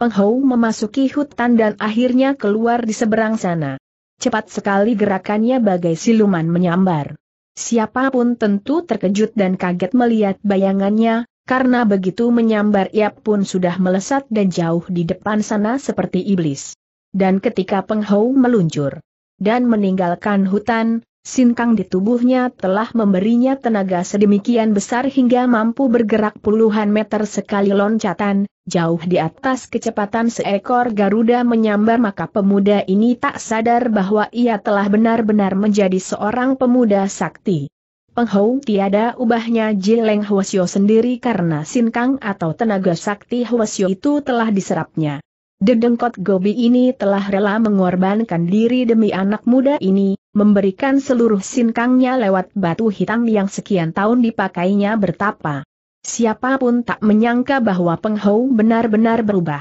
A: Penghou memasuki hutan dan akhirnya keluar di seberang sana. Cepat sekali gerakannya bagai siluman menyambar. Siapa pun tentu terkejut dan kaget melihat bayangannya, karena begitu menyambar ia pun sudah melesat dan jauh di depan sana seperti iblis. Dan ketika penghau meluncur dan meninggalkan hutan, sinkang di tubuhnya telah memberinya tenaga sedemikian besar hingga mampu bergerak puluhan meter sekali loncatan, jauh di atas kecepatan seekor Garuda menyambar maka pemuda ini tak sadar bahwa ia telah benar-benar menjadi seorang pemuda sakti. Penghou tiada ubahnya Jileng Hwasyo sendiri karena sinkang atau tenaga sakti Hwasyo itu telah diserapnya. Dedengkot Gobi ini telah rela mengorbankan diri demi anak muda ini, memberikan seluruh sinkangnya lewat batu hitam yang sekian tahun dipakainya bertapa. Siapa pun tak menyangka bahwa Penghou benar-benar berubah.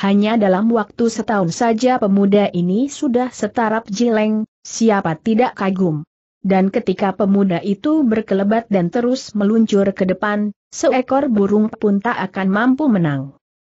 A: Hanya dalam waktu setahun saja pemuda ini sudah setarap jileng, siapa tidak kagum. Dan ketika pemuda itu berkelebat dan terus meluncur ke depan, seekor burung pun tak akan mampu menang.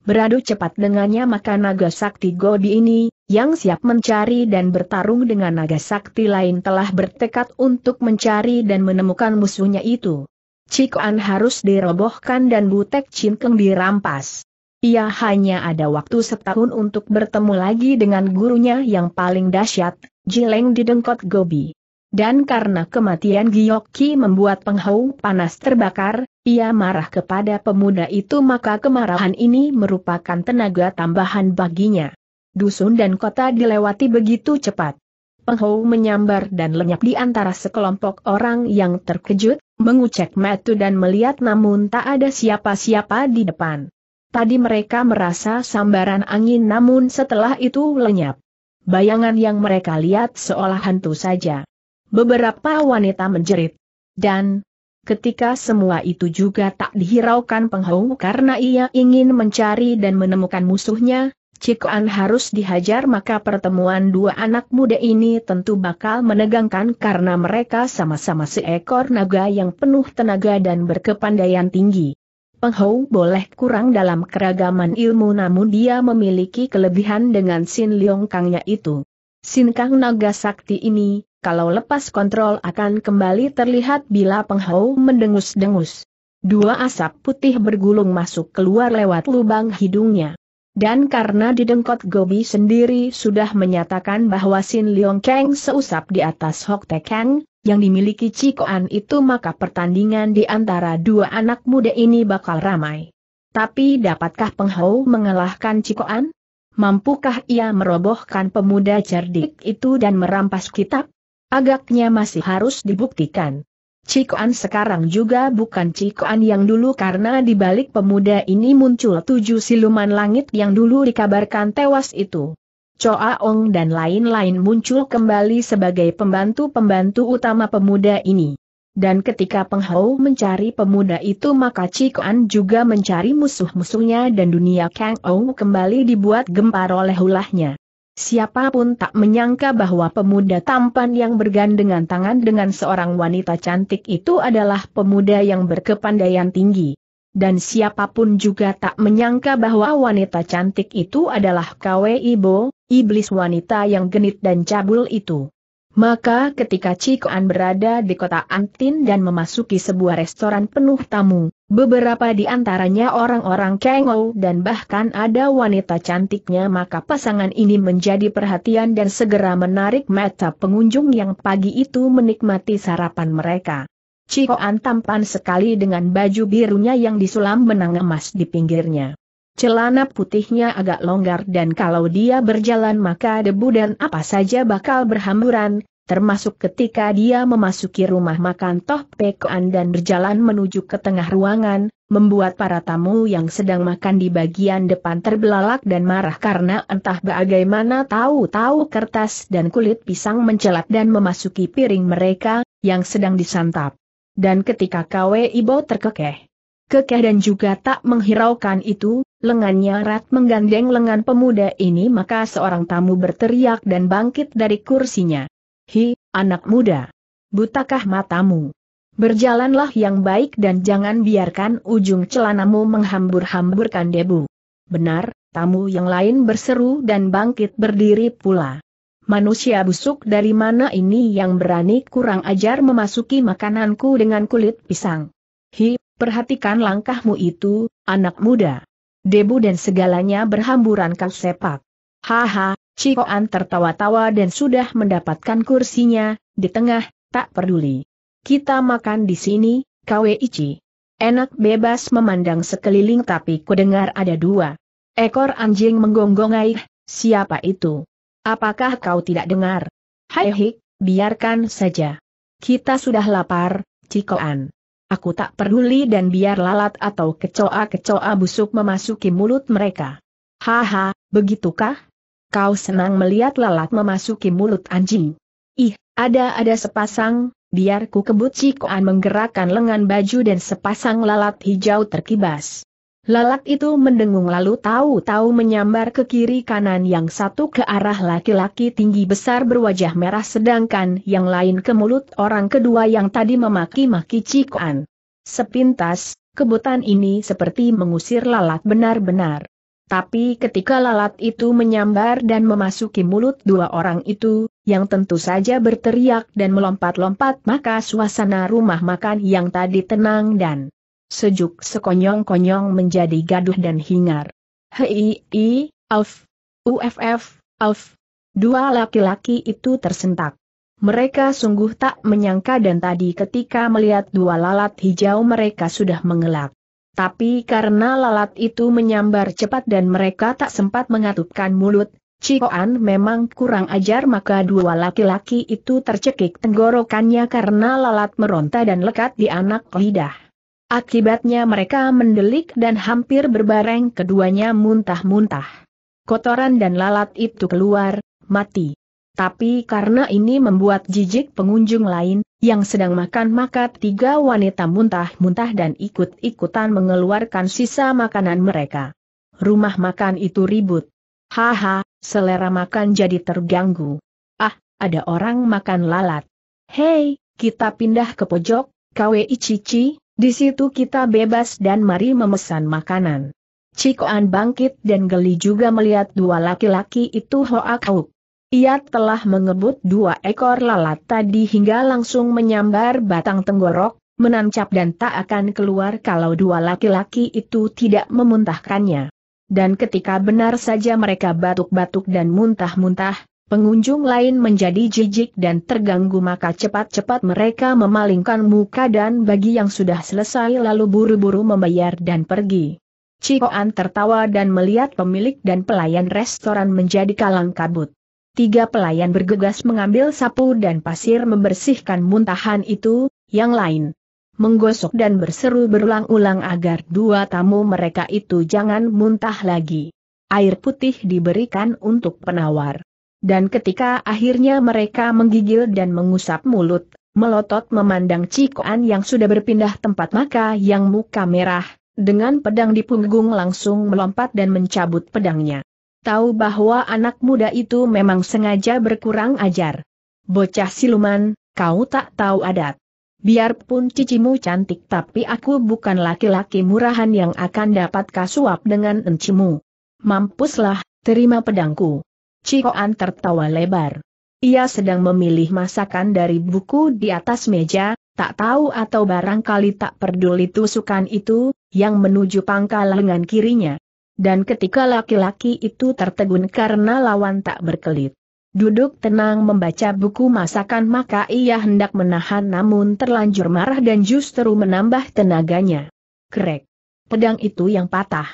A: Beradu cepat dengannya maka naga sakti Godi ini, yang siap mencari dan bertarung dengan naga sakti lain telah bertekad untuk mencari dan menemukan musuhnya itu. Cikoan harus dirobohkan dan Butek Cinkeng dirampas. Ia hanya ada waktu setahun untuk bertemu lagi dengan gurunya yang paling dahsyat, Jileng di Dengkot Gobi. Dan karena kematian Giyokki membuat penghau panas terbakar, ia marah kepada pemuda itu maka kemarahan ini merupakan tenaga tambahan baginya. Dusun dan kota dilewati begitu cepat. Peng Hou menyambar dan lenyap di antara sekelompok orang yang terkejut, mengucek mata dan melihat namun tak ada siapa-siapa di depan. Tadi mereka merasa sambaran angin namun setelah itu lenyap. Bayangan yang mereka lihat seolah hantu saja. Beberapa wanita menjerit. Dan, ketika semua itu juga tak dihiraukan penghau karena ia ingin mencari dan menemukan musuhnya, Cikoan harus dihajar maka pertemuan dua anak muda ini tentu bakal menegangkan karena mereka sama-sama seekor naga yang penuh tenaga dan berkepandaian tinggi. Penghou boleh kurang dalam keragaman ilmu namun dia memiliki kelebihan dengan Sin Leong Kangnya itu. Sin Kang Naga Sakti ini, kalau lepas kontrol akan kembali terlihat bila penghau mendengus-dengus. Dua asap putih bergulung masuk keluar lewat lubang hidungnya. Dan karena didengkot Gobi sendiri sudah menyatakan bahwa Sin Leong Kang seusap di atas Hok Te Kang, yang dimiliki Cikoan itu maka pertandingan di antara dua anak muda ini bakal ramai. Tapi dapatkah penghau mengalahkan Cikoan? Mampukah ia merobohkan pemuda cerdik itu dan merampas kitab? Agaknya masih harus dibuktikan. Cikoan sekarang juga bukan Cikoan yang dulu karena di balik pemuda ini muncul tujuh siluman langit yang dulu dikabarkan tewas itu. Choa Ong dan lain-lain muncul kembali sebagai pembantu-pembantu utama pemuda ini. Dan ketika Penghau mencari pemuda itu maka Cikoan juga mencari musuh-musuhnya dan dunia Kang Ong kembali dibuat gempar oleh ulahnya. Siapa pun tak menyangka bahwa pemuda tampan yang bergandengan tangan dengan seorang wanita cantik itu adalah pemuda yang berkepandaian tinggi. Dan siapa pun juga tak menyangka bahwa wanita cantik itu adalah Kwe Ibo, iblis wanita yang genit dan cabul itu. Maka ketika Cikoan berada di kota Antin dan memasuki sebuah restoran penuh tamu, beberapa di antaranya orang-orang Kengou dan bahkan ada wanita cantiknya maka pasangan ini menjadi perhatian dan segera menarik mata pengunjung yang pagi itu menikmati sarapan mereka. Cikoan tampan sekali dengan baju birunya yang disulam benang emas di pinggirnya. Celana putihnya agak longgar dan kalau dia berjalan maka debu dan apa saja bakal berhamburan, termasuk ketika dia memasuki rumah makan Toh Pekoan dan berjalan menuju ke tengah ruangan, membuat para tamu yang sedang makan di bagian depan terbelalak dan marah karena entah bagaimana tahu-tahu kertas dan kulit pisang mencelat dan memasuki piring mereka, yang sedang disantap. Dan ketika Kwe Ibo terkekeh, kekeh dan juga tak menghiraukan itu, lengannya erat menggandeng lengan pemuda ini maka seorang tamu berteriak dan bangkit dari kursinya. Hi, anak muda! Butakah matamu? Berjalanlah yang baik dan jangan biarkan ujung celanamu menghambur-hamburkan debu. Benar, tamu yang lain berseru dan bangkit berdiri pula. Manusia busuk dari mana ini yang berani kurang ajar memasuki makananku dengan kulit pisang? Hi, perhatikan langkahmu itu, anak muda debu dan segalanya berhamburan kau sepak. Haha, Cikoan tertawa-tawa dan sudah mendapatkan kursinya, di tengah, tak peduli. Kita makan di sini, Kwe Ichi. Enak bebas memandang sekeliling tapi kudengar ada dua. Ekor anjing menggonggong siapa itu? Apakah kau tidak dengar? Hai hik, biarkan saja. Kita sudah lapar, Cikoan. Aku tak peduli dan biar lalat atau kecoa-kecoa busuk memasuki mulut mereka. Haha, begitukah? Kau senang melihat lalat memasuki mulut anjing? Ih, ada-ada sepasang, biar ku kebut Cikoan menggerakkan lengan baju dan sepasang lalat hijau terkibas. Lalat itu mendengung lalu tahu-tahu menyambar ke kiri kanan yang satu ke arah laki-laki tinggi besar berwajah merah sedangkan yang lain ke mulut orang kedua yang tadi memaki-maki Cikoan. Sepintas, kebutan ini seperti mengusir lalat benar-benar. Tapi ketika lalat itu menyambar dan memasuki mulut dua orang itu, yang tentu saja berteriak dan melompat-lompat maka suasana rumah makan yang tadi tenang dan sejuk sekonyong-konyong menjadi gaduh dan hingar. Hei, i, auf, uff, auf. Dua laki-laki itu tersentak. Mereka sungguh tak menyangka dan tadi ketika melihat dua lalat hijau mereka sudah mengelak. Tapi karena lalat itu menyambar cepat dan mereka tak sempat mengatupkan mulut, Cikoan memang kurang ajar maka dua laki-laki itu tercekik tenggorokannya karena lalat meronta dan lekat di anak lidah. Akibatnya mereka mendelik dan hampir berbareng keduanya muntah-muntah. Kotoran dan lalat itu keluar, mati. Tapi karena ini membuat jijik pengunjung lain, yang sedang makan maka tiga wanita muntah-muntah dan ikut-ikutan mengeluarkan sisa makanan mereka. Rumah makan itu ribut. Haha, selera makan jadi terganggu. Ah, ada orang makan lalat. Hei, kita pindah ke pojok, KWI Cici, di situ kita bebas dan mari memesan makanan. Cikoan bangkit dan geli juga melihat dua laki-laki itu hoak hoak. Ia telah mengebut dua ekor lalat tadi hingga langsung menyambar batang tenggorok, menancap dan tak akan keluar kalau dua laki-laki itu tidak memuntahkannya. Dan ketika benar saja mereka batuk-batuk dan muntah-muntah, pengunjung lain menjadi jijik dan terganggu maka cepat-cepat mereka memalingkan muka dan bagi yang sudah selesai lalu buru-buru membayar dan pergi. Cikoan tertawa dan melihat pemilik dan pelayan restoran menjadi kalang kabut. Tiga pelayan bergegas mengambil sapu dan pasir membersihkan muntahan itu, yang lain menggosok dan berseru berulang-ulang agar dua tamu mereka itu jangan muntah lagi. Air putih diberikan untuk penawar. Dan ketika akhirnya mereka menggigil dan mengusap mulut, melotot memandang Cikoan yang sudah berpindah tempat maka yang muka merah, dengan pedang di punggung langsung melompat dan mencabut pedangnya. Tahu bahwa anak muda itu memang sengaja berkurang ajar. Bocah siluman, kau tak tahu adat. Biarpun cicimu cantik tapi aku bukan laki-laki murahan yang akan dapat kasuap dengan encimu. Mampuslah, terima pedangku. Cikoan tertawa lebar. Ia sedang memilih masakan dari buku di atas meja, tak tahu atau barangkali tak peduli tusukan itu, yang menuju pangkal lengan kirinya. Dan ketika laki-laki itu tertegun karena lawan tak berkelit duduk tenang membaca buku masakan maka ia hendak menahan namun terlanjur marah dan justru menambah tenaganya. Krek. Pedang itu yang patah.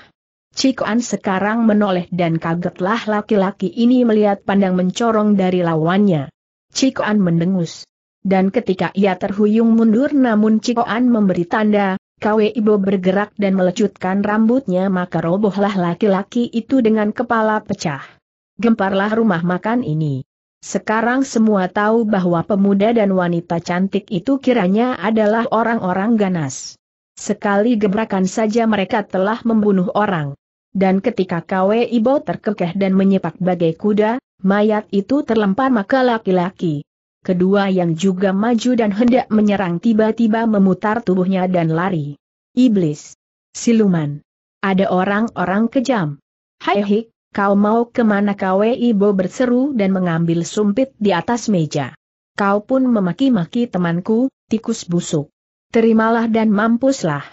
A: Cikoan sekarang menoleh dan kagetlah laki-laki ini melihat pandang mencorong dari lawannya. Cikoan mendengus. Dan ketika ia terhuyung mundur namun Cikoan memberi tanda, Kwe Ibo bergerak dan melecutkan rambutnya maka robohlah laki-laki itu dengan kepala pecah. Gemparlah rumah makan ini. Sekarang semua tahu bahwa pemuda dan wanita cantik itu kiranya adalah orang-orang ganas. Sekali gebrakan saja mereka telah membunuh orang. Dan ketika Kwe Ibo terkekeh dan menyepak bagai kuda, mayat itu terlempar maka laki-laki. Kedua yang juga maju dan hendak menyerang tiba-tiba memutar tubuhnya dan lari. Iblis. Siluman. Ada orang-orang kejam. Hai hik, Kau mau ke mana Kwe Ibo berseru dan mengambil sumpit di atas meja. Kau pun memaki-maki temanku, tikus busuk. Terimalah dan mampuslah.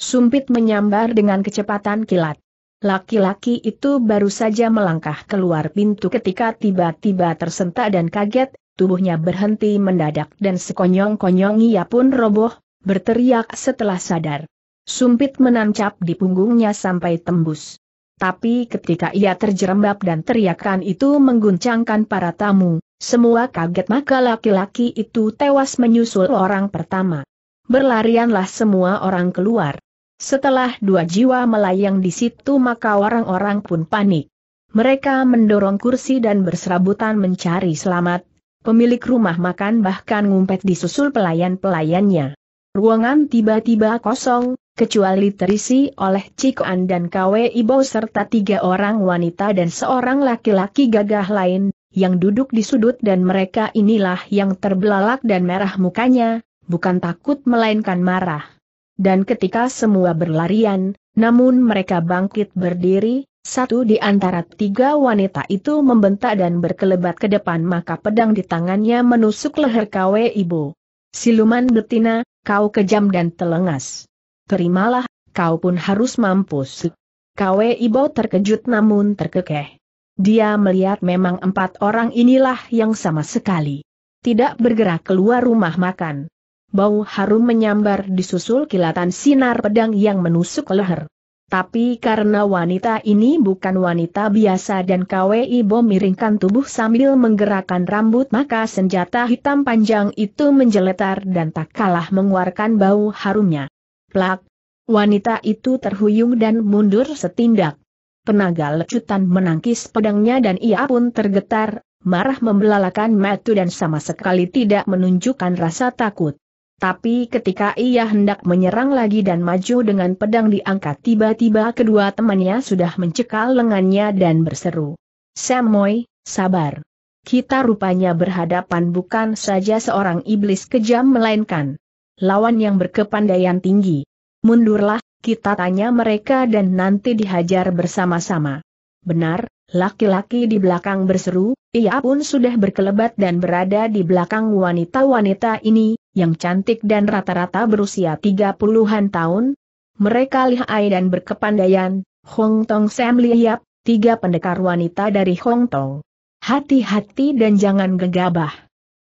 A: Sumpit menyambar dengan kecepatan kilat. Laki-laki itu baru saja melangkah keluar pintu ketika tiba-tiba tersentak dan kaget, tubuhnya berhenti mendadak dan sekonyong-konyong ia pun roboh, berteriak setelah sadar. Sumpit menancap di punggungnya sampai tembus. Tapi ketika ia terjerembab dan teriakan itu mengguncangkan para tamu, semua kaget maka laki-laki itu tewas menyusul orang pertama. Berlarianlah semua orang keluar. Setelah dua jiwa melayang di situ maka orang-orang pun panik. Mereka mendorong kursi dan berserabutan mencari selamat. Pemilik rumah makan bahkan ngumpet di susul pelayan-pelayannya. Ruangan tiba-tiba kosong, kecuali terisi oleh Cikoan dan Kwe Ibo serta tiga orang wanita dan seorang laki-laki gagah lain, yang duduk di sudut dan mereka inilah yang terbelalak dan merah mukanya, bukan takut melainkan marah. Dan ketika semua berlarian, namun mereka bangkit berdiri, satu di antara tiga wanita itu membentak dan berkelebat ke depan maka pedang di tangannya menusuk leher Kwe Ibo. Siluman betina, kau kejam dan telengas. Terimalah, kau pun harus mampus. Kwe Ibo terkejut namun terkekeh. Dia melihat memang empat orang inilah yang sama sekali tidak bergerak keluar rumah makan. Bau harum menyambar disusul kilatan sinar pedang yang menusuk leher. Tapi karena wanita ini bukan wanita biasa dan KWI Bo miringkan tubuh sambil menggerakkan rambut maka senjata hitam panjang itu menjeletar dan tak kalah mengeluarkan bau harumnya. Plak! Wanita itu terhuyung dan mundur setindak. Penaga lecutan menangkis pedangnya dan ia pun tergetar, marah membelalakan mata dan sama sekali tidak menunjukkan rasa takut. Tapi ketika ia hendak menyerang lagi dan maju dengan pedang diangkat tiba-tiba kedua temannya sudah mencekal lengannya dan berseru. Samoy, sabar. Kita rupanya berhadapan bukan saja seorang iblis kejam melainkan lawan yang berkepandaian tinggi. Mundurlah, kita tanya mereka dan nanti dihajar bersama-sama. Benar, laki-laki di belakang berseru, ia pun sudah berkelebat dan berada di belakang wanita-wanita ini, yang cantik dan rata-rata berusia tiga puluhan tahun. Mereka lihai dan berkepandaian, Hong Tong Sam Liap, tiga pendekar wanita dari Hong Tong. Hati-hati dan jangan gegabah.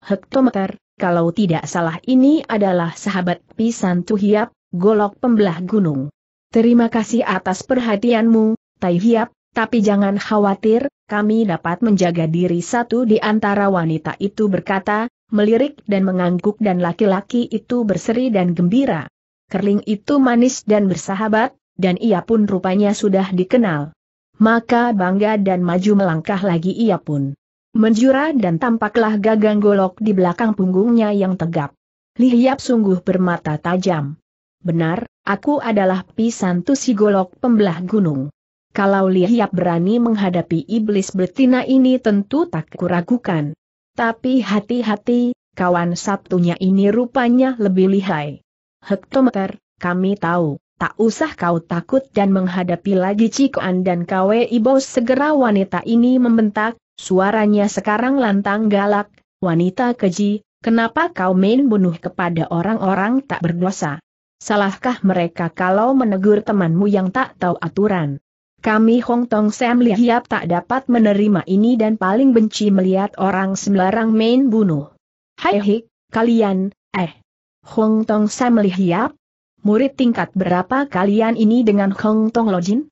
A: Hektometer, kalau tidak salah ini adalah sahabat Pisan Tuhiap, golok pembelah gunung. Terima kasih atas perhatianmu, Tai Hiap, tapi jangan khawatir, kami dapat menjaga diri satu di antara wanita itu berkata, melirik dan mengangguk dan laki-laki itu berseri dan gembira. Kerling itu manis dan bersahabat, dan ia pun rupanya sudah dikenal. Maka bangga dan maju melangkah lagi ia pun. Menjura dan tampaklah gagang golok di belakang punggungnya yang tegap. Lihiap sungguh bermata tajam. Benar, aku adalah Pisantu si golok pembelah gunung. Kalau Lihiap berani menghadapi iblis betina ini tentu tak kuragukan. Tapi hati-hati, kawan Sabtunya ini rupanya lebih lihai. Hektometer, kami tahu, tak usah kau takut dan menghadapi lagi Cikoan dan Kwe Ibo segera wanita ini membentak, suaranya sekarang lantang galak, wanita keji, kenapa kau main bunuh kepada orang-orang tak berdosa? Salahkah mereka kalau menegur temanmu yang tak tahu aturan? Kami Hong Tong Sam Lihiap tak dapat menerima ini dan paling benci melihat orang sembarang main bunuh. Hai hik, kalian, eh. Hong Tong Sam Lihiap? Murid tingkat berapa kalian ini dengan Hong Tong Lojin?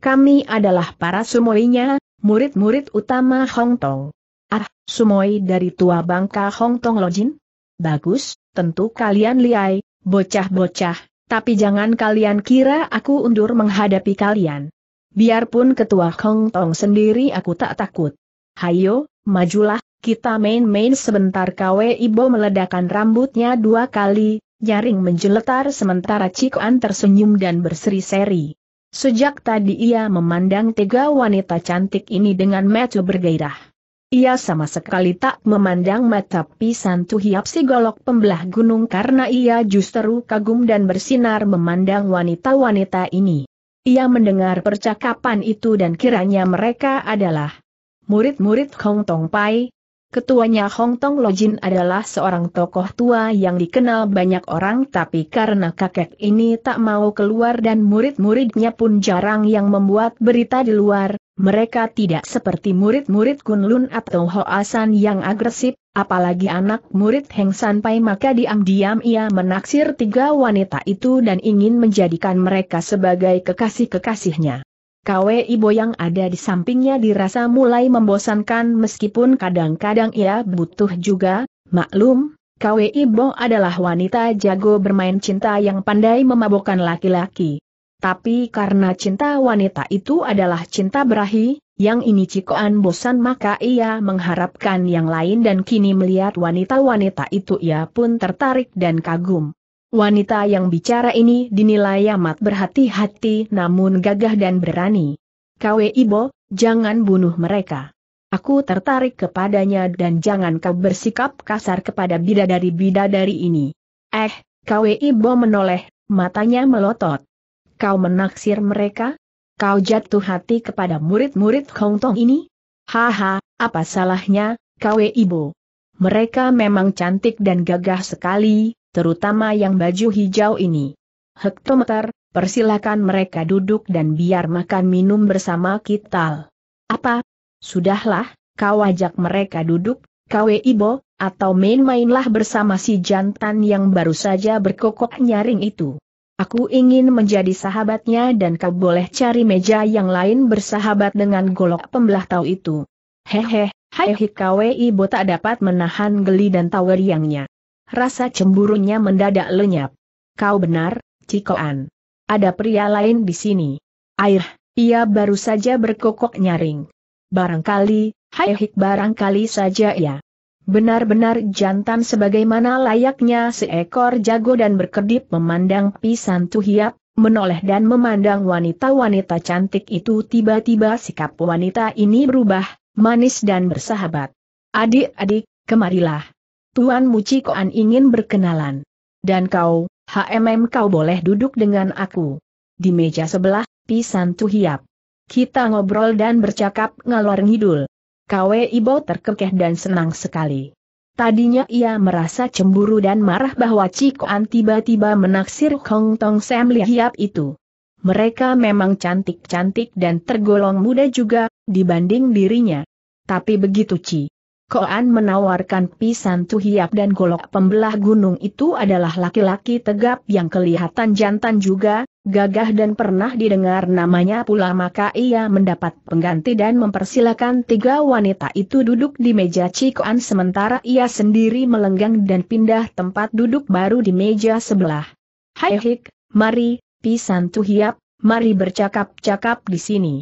A: Kami adalah para sumoinya, murid-murid utama Hong Tong. Ah, sumoi dari tua bangka Hong Tong Lojin? Bagus, tentu kalian liai, bocah-bocah, tapi jangan kalian kira aku undur menghadapi kalian. Biarpun ketua Hong Tong sendiri aku tak takut. Hayo, majulah, kita main-main sebentar Kwe Ibo meledakan rambutnya dua kali, nyaring menjeletar sementara Cikoan tersenyum dan berseri-seri. Sejak tadi ia memandang tiga wanita cantik ini dengan mata bergairah. Ia sama sekali tak memandang mata pisan tuhiap si golok pembelah gunung karena ia justru kagum dan bersinar memandang wanita-wanita ini. Ia mendengar percakapan itu dan kiranya mereka adalah murid-murid Hong Tong Pai. Ketuanya Hong Tong Lojin adalah seorang tokoh tua yang dikenal banyak orang tapi karena kakek ini tak mau keluar dan murid-muridnya pun jarang yang membuat berita di luar, mereka tidak seperti murid-murid Kunlun atau Hoasan yang agresif, apalagi anak murid Heng Sanpai maka diam-diam ia menaksir tiga wanita itu dan ingin menjadikan mereka sebagai kekasih-kekasihnya. Kwe Ibo yang ada di sampingnya dirasa mulai membosankan meskipun kadang-kadang ia butuh juga, maklum, Kwe Ibo adalah wanita jago bermain cinta yang pandai memabokkan laki-laki. Tapi karena cinta wanita itu adalah cinta berahi, yang ini Cikoan bosan maka ia mengharapkan yang lain dan kini melihat wanita-wanita itu ia pun tertarik dan kagum. Wanita yang bicara ini dinilai amat berhati-hati namun gagah dan berani. Kwe Ibo, jangan bunuh mereka. Aku tertarik kepadanya dan jangan kau bersikap kasar kepada bidadari-bidadari ini. Eh, Kwe Ibo menoleh, matanya melotot kau menaksir mereka? Kau jatuh hati kepada murid-murid Hong Tong ini? Haha, apa salahnya, kau ibu? Mereka memang cantik dan gagah sekali, terutama yang baju hijau ini. Hektometer, persilakan mereka duduk dan biar makan minum bersama kita. Apa? Sudahlah, kau ajak mereka duduk, kau ibu, atau main-mainlah bersama si jantan yang baru saja berkokok nyaring itu. Aku ingin menjadi sahabatnya dan kau boleh cari meja yang lain bersahabat dengan golok pembelah tahu itu. Hehe, hai Kwe Ibo tak dapat menahan geli dan tawariangnya. Rasa cemburunya mendadak lenyap. Kau benar, Cikoan. Ada pria lain di sini. Air, ia baru saja berkokok nyaring. Barangkali, hai hik barangkali saja ya. Benar-benar jantan sebagaimana layaknya seekor jago dan berkedip memandang pisan tuhiap, menoleh dan memandang wanita-wanita cantik itu tiba-tiba sikap wanita ini berubah, manis dan bersahabat. Adik-adik, kemarilah. Tuan Mucikoan ingin berkenalan. Dan kau, HMM kau boleh duduk dengan aku. Di meja sebelah, pisan tuhiap. Kita ngobrol dan bercakap ngalor ngidul. Kwe Ibo terkekeh dan senang sekali. Tadinya ia merasa cemburu dan marah bahwa Cikoan tiba-tiba menaksir Hong Tong Sam Hiap itu. Mereka memang cantik-cantik dan tergolong muda juga, dibanding dirinya. Tapi begitu Ci. Koan menawarkan pisan tuhiap dan golok pembelah gunung itu adalah laki-laki tegap yang kelihatan jantan juga, gagah dan pernah didengar namanya pula maka ia mendapat pengganti dan mempersilakan tiga wanita itu duduk di meja Cikoan sementara ia sendiri melenggang dan pindah tempat duduk baru di meja sebelah. Hai Hik, mari, pisan tuhiap, mari bercakap-cakap di sini.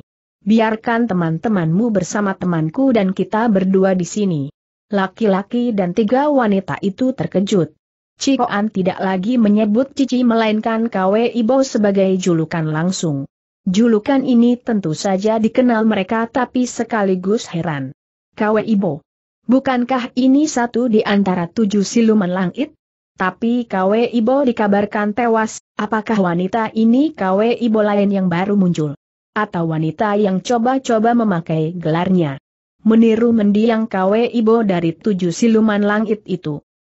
A: Biarkan teman-temanmu bersama temanku dan kita berdua di sini. Laki-laki dan tiga wanita itu terkejut. Cikoan tidak lagi menyebut Cici melainkan Kwe Ibo sebagai julukan langsung. Julukan ini tentu saja dikenal mereka tapi sekaligus heran. Kwe Ibo. Bukankah ini satu di antara tujuh siluman langit? Tapi Kwe Ibo dikabarkan tewas, apakah wanita ini Kwe Ibo lain yang baru muncul? Atau wanita yang coba-coba memakai gelarnya? Meniru mendiang Kwe Ibo dari tujuh siluman langit itu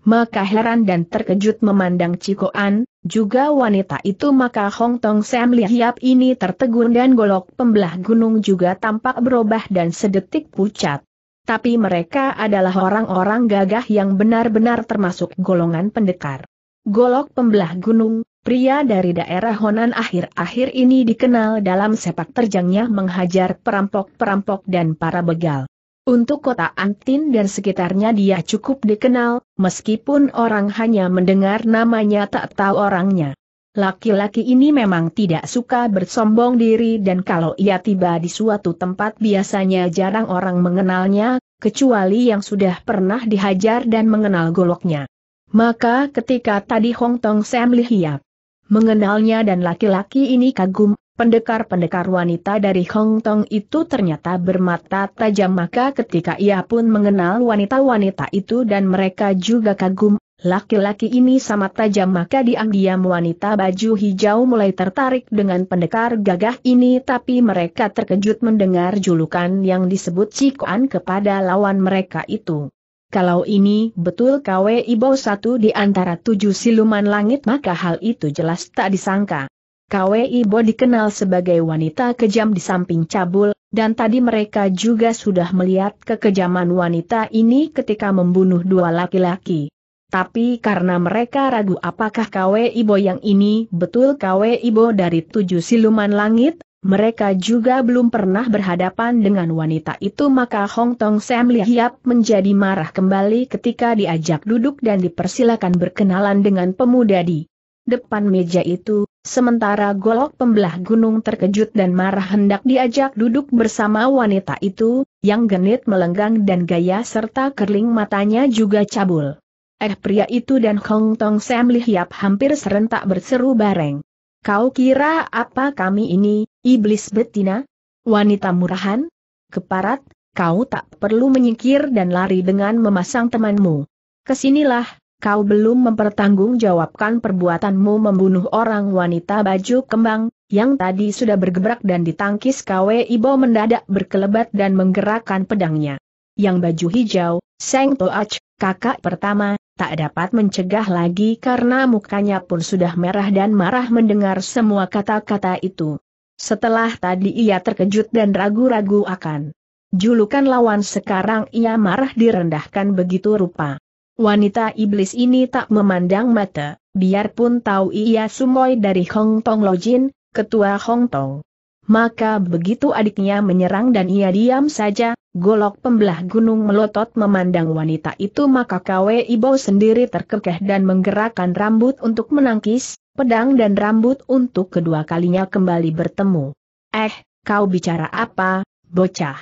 A: maka heran dan terkejut memandang Cikoan, juga wanita itu maka Hong Tong Sam Hiap ini tertegun dan golok pembelah gunung juga tampak berubah dan sedetik pucat. Tapi mereka adalah orang-orang gagah yang benar-benar termasuk golongan pendekar. Golok pembelah gunung, pria dari daerah Honan akhir-akhir ini dikenal dalam sepak terjangnya menghajar perampok-perampok dan para begal. Untuk kota Antin dan sekitarnya dia cukup dikenal, meskipun orang hanya mendengar namanya tak tahu orangnya. Laki-laki ini memang tidak suka bersombong diri dan kalau ia tiba di suatu tempat biasanya jarang orang mengenalnya, kecuali yang sudah pernah dihajar dan mengenal goloknya. Maka ketika tadi Hong Tong Sam Lihiap mengenalnya dan laki-laki ini kagum, pendekar-pendekar wanita dari Hong Kong itu ternyata bermata tajam. Maka ketika ia pun mengenal wanita-wanita itu dan mereka juga kagum, laki-laki ini sama tajam. Maka diam-diam wanita baju hijau mulai tertarik dengan pendekar gagah ini. Tapi mereka terkejut mendengar julukan yang disebut Cikoan kepada lawan mereka itu. Kalau ini betul KW Ibo satu di antara tujuh siluman langit maka hal itu jelas tak disangka. KWI Bo dikenal sebagai wanita kejam di samping cabul, dan tadi mereka juga sudah melihat kekejaman wanita ini ketika membunuh dua laki-laki. Tapi karena mereka ragu apakah KWI Bo yang ini betul KWI Bo dari tujuh siluman langit, mereka juga belum pernah berhadapan dengan wanita itu maka Hong Tong Sam Hiap menjadi marah kembali ketika diajak duduk dan dipersilakan berkenalan dengan pemuda di depan meja itu, sementara golok pembelah gunung terkejut dan marah hendak diajak duduk bersama wanita itu, yang genit melenggang dan gaya serta kerling matanya juga cabul. Eh pria itu dan Hong Tong Sam Hiap hampir serentak berseru bareng. Kau kira apa kami ini, iblis betina? Wanita murahan? Keparat, kau tak perlu menyingkir dan lari dengan memasang temanmu. Ke sinilah, kau belum mempertanggungjawabkan perbuatanmu membunuh orang wanita baju kembang, yang tadi sudah bergebrak dan ditangkis KW Ibo mendadak berkelebat dan menggerakkan pedangnya. Yang baju hijau, Seng Toach, kakak pertama, tak dapat mencegah lagi karena mukanya pun sudah merah dan marah mendengar semua kata-kata itu. Setelah tadi ia terkejut dan ragu-ragu akan julukan lawan sekarang ia marah direndahkan begitu rupa. Wanita iblis ini tak memandang mata, biarpun tahu ia sumoy dari Hong Tong Lojin, ketua Hong Tong. Maka begitu adiknya menyerang dan ia diam saja, golok pembelah gunung melotot memandang wanita itu maka Kwe Ibo sendiri terkekeh dan menggerakkan rambut untuk menangkis, pedang dan rambut untuk kedua kalinya kembali bertemu. Eh, kau bicara apa, bocah?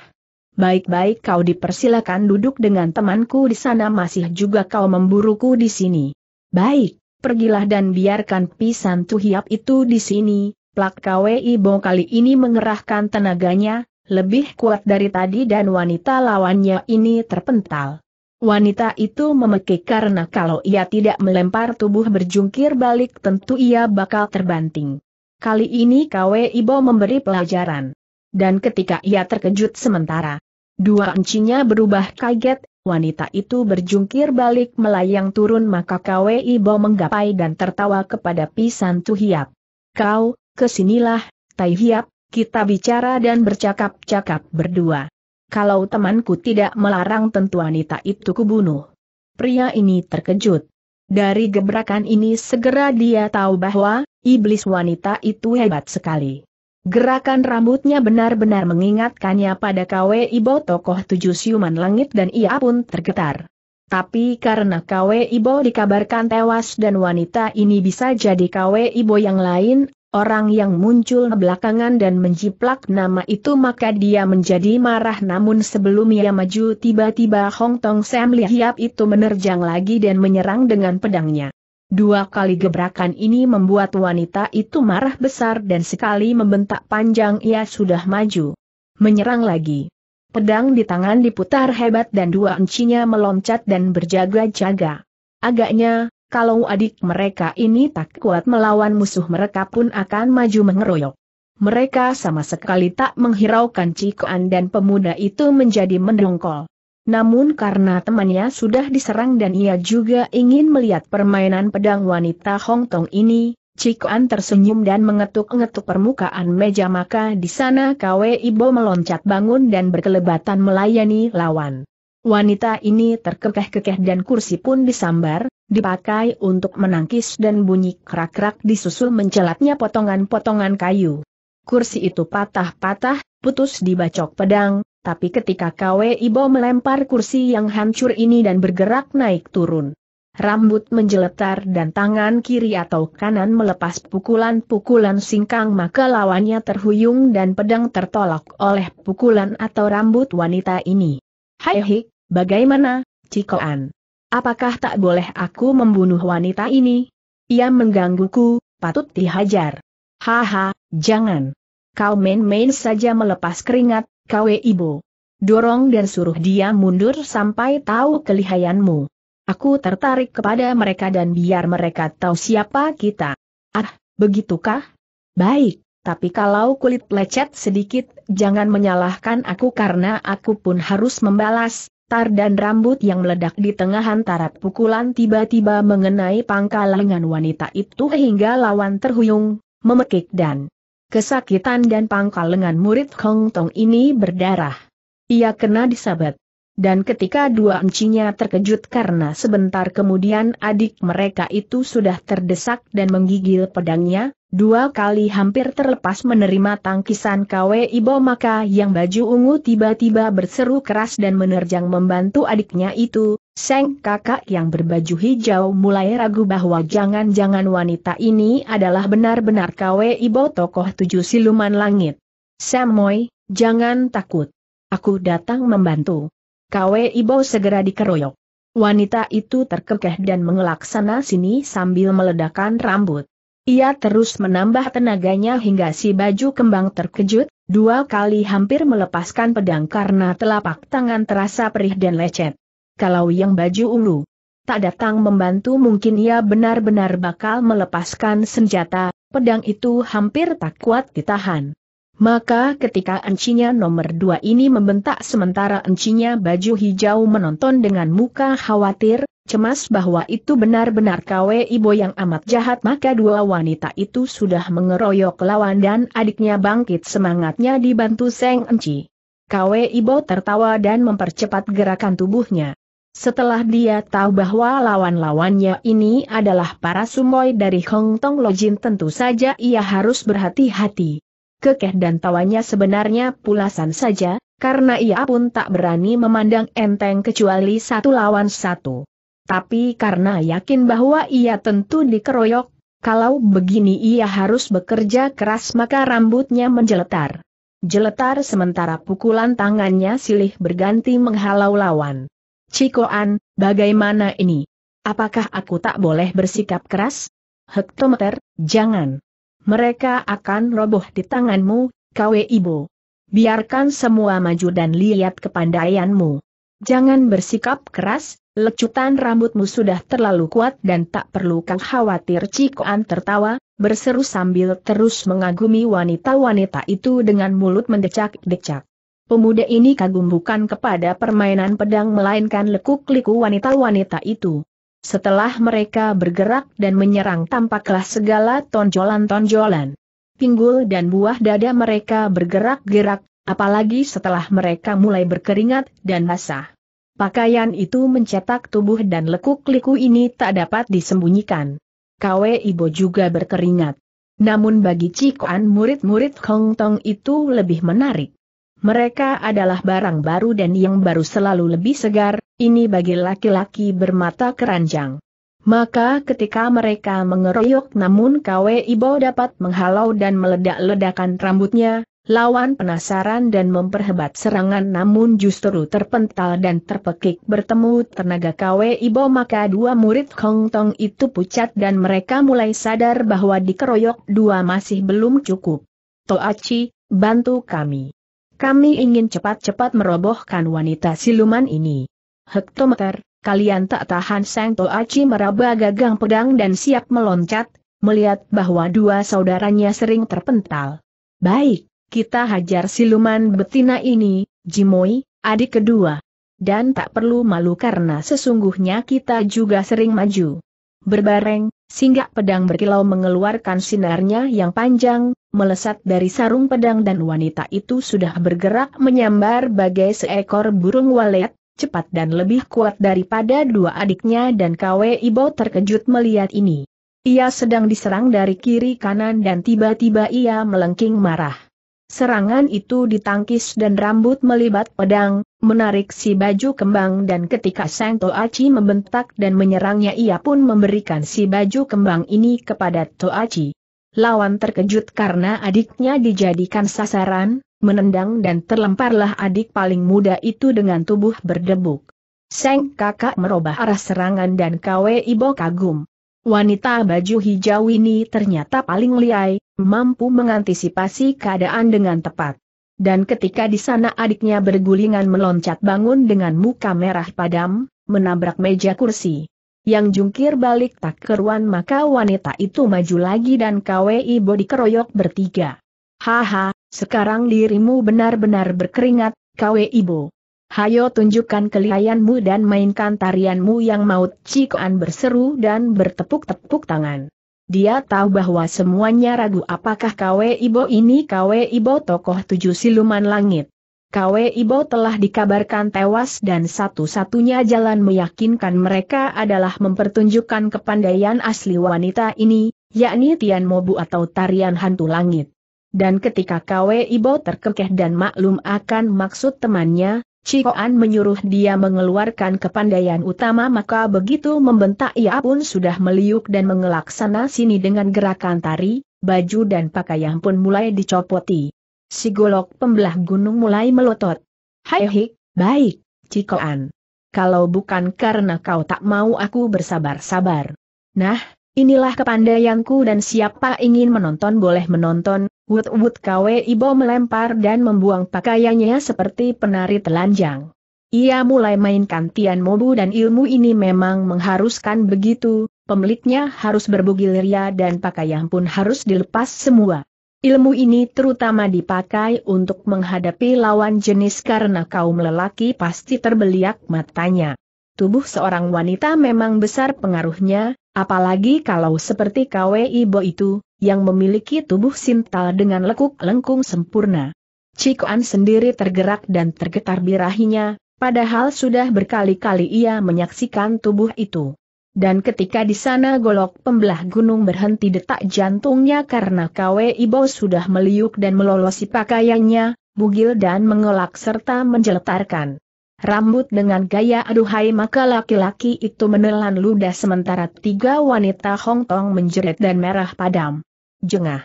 A: Baik-baik kau dipersilakan duduk dengan temanku di sana masih juga kau memburuku di sini. Baik, pergilah dan biarkan pisan tuhiap itu di sini, Plak KWI Bo kali ini mengerahkan tenaganya, lebih kuat dari tadi dan wanita lawannya ini terpental. Wanita itu memekik karena kalau ia tidak melempar tubuh berjungkir balik tentu ia bakal terbanting. Kali ini KWI Bo memberi pelajaran. Dan ketika ia terkejut sementara, dua encinya berubah kaget, wanita itu berjungkir balik melayang turun maka KWI Bo menggapai dan tertawa kepada Pisan Tuhiap. Kau, ke sinilah, Tai Hiap, kita bicara dan bercakap-cakap berdua. Kalau temanku tidak melarang tentu wanita itu kubunuh. Pria ini terkejut. Dari gebrakan ini segera dia tahu bahwa, iblis wanita itu hebat sekali. Gerakan rambutnya benar-benar mengingatkannya pada KW Ibo tokoh tujuh siuman langit dan ia pun tergetar. Tapi karena KW Ibo dikabarkan tewas dan wanita ini bisa jadi KW Ibo yang lain, orang yang muncul belakangan dan menjiplak nama itu maka dia menjadi marah namun sebelum ia maju tiba-tiba Hong Tong Sam Hiap itu menerjang lagi dan menyerang dengan pedangnya. Dua kali gebrakan ini membuat wanita itu marah besar dan sekali membentak panjang ia sudah maju. Menyerang lagi. Pedang di tangan diputar hebat dan dua encinya meloncat dan berjaga-jaga. Agaknya, kalau adik mereka ini tak kuat melawan musuh mereka pun akan maju mengeroyok. Mereka sama sekali tak menghiraukan Cikoan dan pemuda itu menjadi mendongkol. Namun karena temannya sudah diserang dan ia juga ingin melihat permainan pedang wanita Hong Tong ini, Cikoan tersenyum dan mengetuk-ngetuk permukaan meja maka di sana Kwe Ibo meloncat bangun dan berkelebatan melayani lawan. Wanita ini terkekeh-kekeh dan kursi pun disambar, dipakai untuk menangkis dan bunyi krak-krak disusul mencelatnya potongan-potongan kayu. Kursi itu patah-patah, putus dibacok pedang, tapi ketika KW Ibo melempar kursi yang hancur ini dan bergerak naik turun. Rambut menjeletar dan tangan kiri atau kanan melepas pukulan-pukulan singkang maka lawannya terhuyung dan pedang tertolak oleh pukulan atau rambut wanita ini. Hai hik, Bagaimana, Cikoan? Apakah tak boleh aku membunuh wanita ini? Ia menggangguku, patut dihajar. Haha, jangan. Kau main-main saja melepas keringat, kawe ibu. Dorong dan suruh dia mundur sampai tahu kelihayanmu. Aku tertarik kepada mereka dan biar mereka tahu siapa kita. Ah, begitukah? Baik, tapi kalau kulit lecet sedikit, jangan menyalahkan aku karena aku pun harus membalas, tar dan rambut yang meledak di tengah antara pukulan tiba-tiba mengenai pangkal lengan wanita itu hingga lawan terhuyung, memekik dan kesakitan dan pangkal lengan murid Hong Tong ini berdarah. Ia kena disabet. Dan ketika dua encinya terkejut karena sebentar kemudian adik mereka itu sudah terdesak dan menggigil pedangnya, Dua kali hampir terlepas menerima tangkisan KW Ibo maka yang baju ungu tiba-tiba berseru keras dan menerjang membantu adiknya itu, Seng kakak yang berbaju hijau mulai ragu bahwa jangan-jangan wanita ini adalah benar-benar KW Ibo tokoh tujuh siluman langit. Samoy, jangan takut. Aku datang membantu. KW Ibo segera dikeroyok. Wanita itu terkekeh dan mengelak sana sini sambil meledakkan rambut. Ia terus menambah tenaganya hingga si baju kembang terkejut, dua kali hampir melepaskan pedang karena telapak tangan terasa perih dan lecet. Kalau yang baju ungu tak datang membantu mungkin ia benar-benar bakal melepaskan senjata, pedang itu hampir tak kuat ditahan. Maka ketika encinya nomor dua ini membentak sementara encinya baju hijau menonton dengan muka khawatir, cemas bahwa itu benar-benar KW Ibo yang amat jahat maka dua wanita itu sudah mengeroyok lawan dan adiknya bangkit semangatnya dibantu Seng Enci. KW Ibo tertawa dan mempercepat gerakan tubuhnya. Setelah dia tahu bahwa lawan-lawannya ini adalah para sumoy dari Hong Tong Lojin tentu saja ia harus berhati-hati. Kekeh dan tawanya sebenarnya pulasan saja, karena ia pun tak berani memandang enteng kecuali satu lawan satu. Tapi karena yakin bahwa ia tentu dikeroyok, kalau begini ia harus bekerja keras maka rambutnya menjeletar. Jeletar sementara pukulan tangannya silih berganti menghalau lawan. Cikoan, bagaimana ini? Apakah aku tak boleh bersikap keras? Hektometer, jangan. Mereka akan roboh di tanganmu, kawe ibu. Biarkan semua maju dan lihat kepandaianmu. Jangan bersikap keras, lecutan rambutmu sudah terlalu kuat dan tak perlu kau khawatir Cikoan tertawa, berseru sambil terus mengagumi wanita-wanita itu dengan mulut mendecak-decak. Pemuda ini kagum bukan kepada permainan pedang melainkan lekuk-liku wanita-wanita itu. Setelah mereka bergerak dan menyerang tampaklah segala tonjolan-tonjolan. Pinggul dan buah dada mereka bergerak-gerak, apalagi setelah mereka mulai berkeringat dan basah. Pakaian itu mencetak tubuh dan lekuk-liku ini tak dapat disembunyikan. Kwe Ibo juga berkeringat. Namun bagi Cikoan murid-murid Hong Tong itu lebih menarik. Mereka adalah barang baru dan yang baru selalu lebih segar, ini bagi laki-laki bermata keranjang. Maka ketika mereka mengeroyok namun Kwe Ibo dapat menghalau dan meledak-ledakan rambutnya, lawan penasaran dan memperhebat serangan namun justru terpental dan terpekik bertemu tenaga Kwe Ibo maka dua murid Hong Tong itu pucat dan mereka mulai sadar bahwa dikeroyok dua masih belum cukup. Toachi, bantu kami. Kami ingin cepat-cepat merobohkan wanita siluman ini. Hektometer, kalian tak tahan Sang Toachi meraba gagang pedang dan siap meloncat, melihat bahwa dua saudaranya sering terpental. Baik, kita hajar siluman betina ini, Jimoi, adik kedua. Dan tak perlu malu karena sesungguhnya kita juga sering maju. Berbareng, singgah pedang berkilau mengeluarkan sinarnya yang panjang, melesat dari sarung pedang dan wanita itu sudah bergerak menyambar bagai seekor burung walet, cepat dan lebih kuat daripada dua adiknya dan Kwe Ibo terkejut melihat ini. Ia sedang diserang dari kiri kanan dan tiba-tiba ia melengking marah. Serangan itu ditangkis dan rambut melibat pedang, menarik si baju kembang dan ketika Sang Toachi membentak dan menyerangnya ia pun memberikan si baju kembang ini kepada Toachi. Lawan terkejut karena adiknya dijadikan sasaran, menendang dan terlemparlah adik paling muda itu dengan tubuh berdebuk. Seng kakak merubah arah serangan dan Kwe Ibo kagum. Wanita baju hijau ini ternyata paling liai, mampu mengantisipasi keadaan dengan tepat. Dan ketika di sana adiknya bergulingan meloncat bangun dengan muka merah padam, menabrak meja kursi yang jungkir balik tak keruan maka wanita itu maju lagi dan KWI body keroyok bertiga. Haha, sekarang dirimu benar-benar berkeringat, KWI Ibo. Hayo tunjukkan kelihayanmu dan mainkan tarianmu yang maut Cikoan berseru dan bertepuk-tepuk tangan. Dia tahu bahwa semuanya ragu apakah KW Ibo ini KW Ibo tokoh tujuh siluman langit. KW Ibo telah dikabarkan tewas dan satu-satunya jalan meyakinkan mereka adalah mempertunjukkan kepandaian asli wanita ini, yakni Tian Mobu atau tarian hantu langit. Dan ketika KW Ibo terkekeh dan maklum akan maksud temannya, Cikoan menyuruh dia mengeluarkan kepandaian utama maka begitu membentak ia pun sudah meliuk dan mengelak sana sini dengan gerakan tari, baju dan pakaian pun mulai dicopoti. Si golok pembelah gunung mulai melotot. Hai hik, baik, Cikoan. Kalau bukan karena kau tak mau aku bersabar-sabar. Nah, inilah kepandaianku dan siapa ingin menonton boleh menonton, Wut-wut kawe ibo melempar dan membuang pakaiannya seperti penari telanjang. Ia mulai mainkan Tian Mobu dan ilmu ini memang mengharuskan begitu, pemiliknya harus berbugil ria dan pakaian pun harus dilepas semua. Ilmu ini terutama dipakai untuk menghadapi lawan jenis karena kaum lelaki pasti terbeliak matanya. Tubuh seorang wanita memang besar pengaruhnya, apalagi kalau seperti KW Ibo itu, yang memiliki tubuh sintal dengan lekuk lengkung sempurna. Cikoan sendiri tergerak dan tergetar birahinya, Padahal sudah berkali-kali ia menyaksikan tubuh itu. Dan ketika di sana golok pembelah gunung berhenti detak jantungnya karena Kwe Ibo sudah meliuk dan melolosi pakaiannya, bugil dan mengelak serta menjeletarkan rambut dengan gaya aduhai maka laki-laki itu menelan ludah sementara tiga wanita Hong Tong menjerit dan merah padam. Jengah.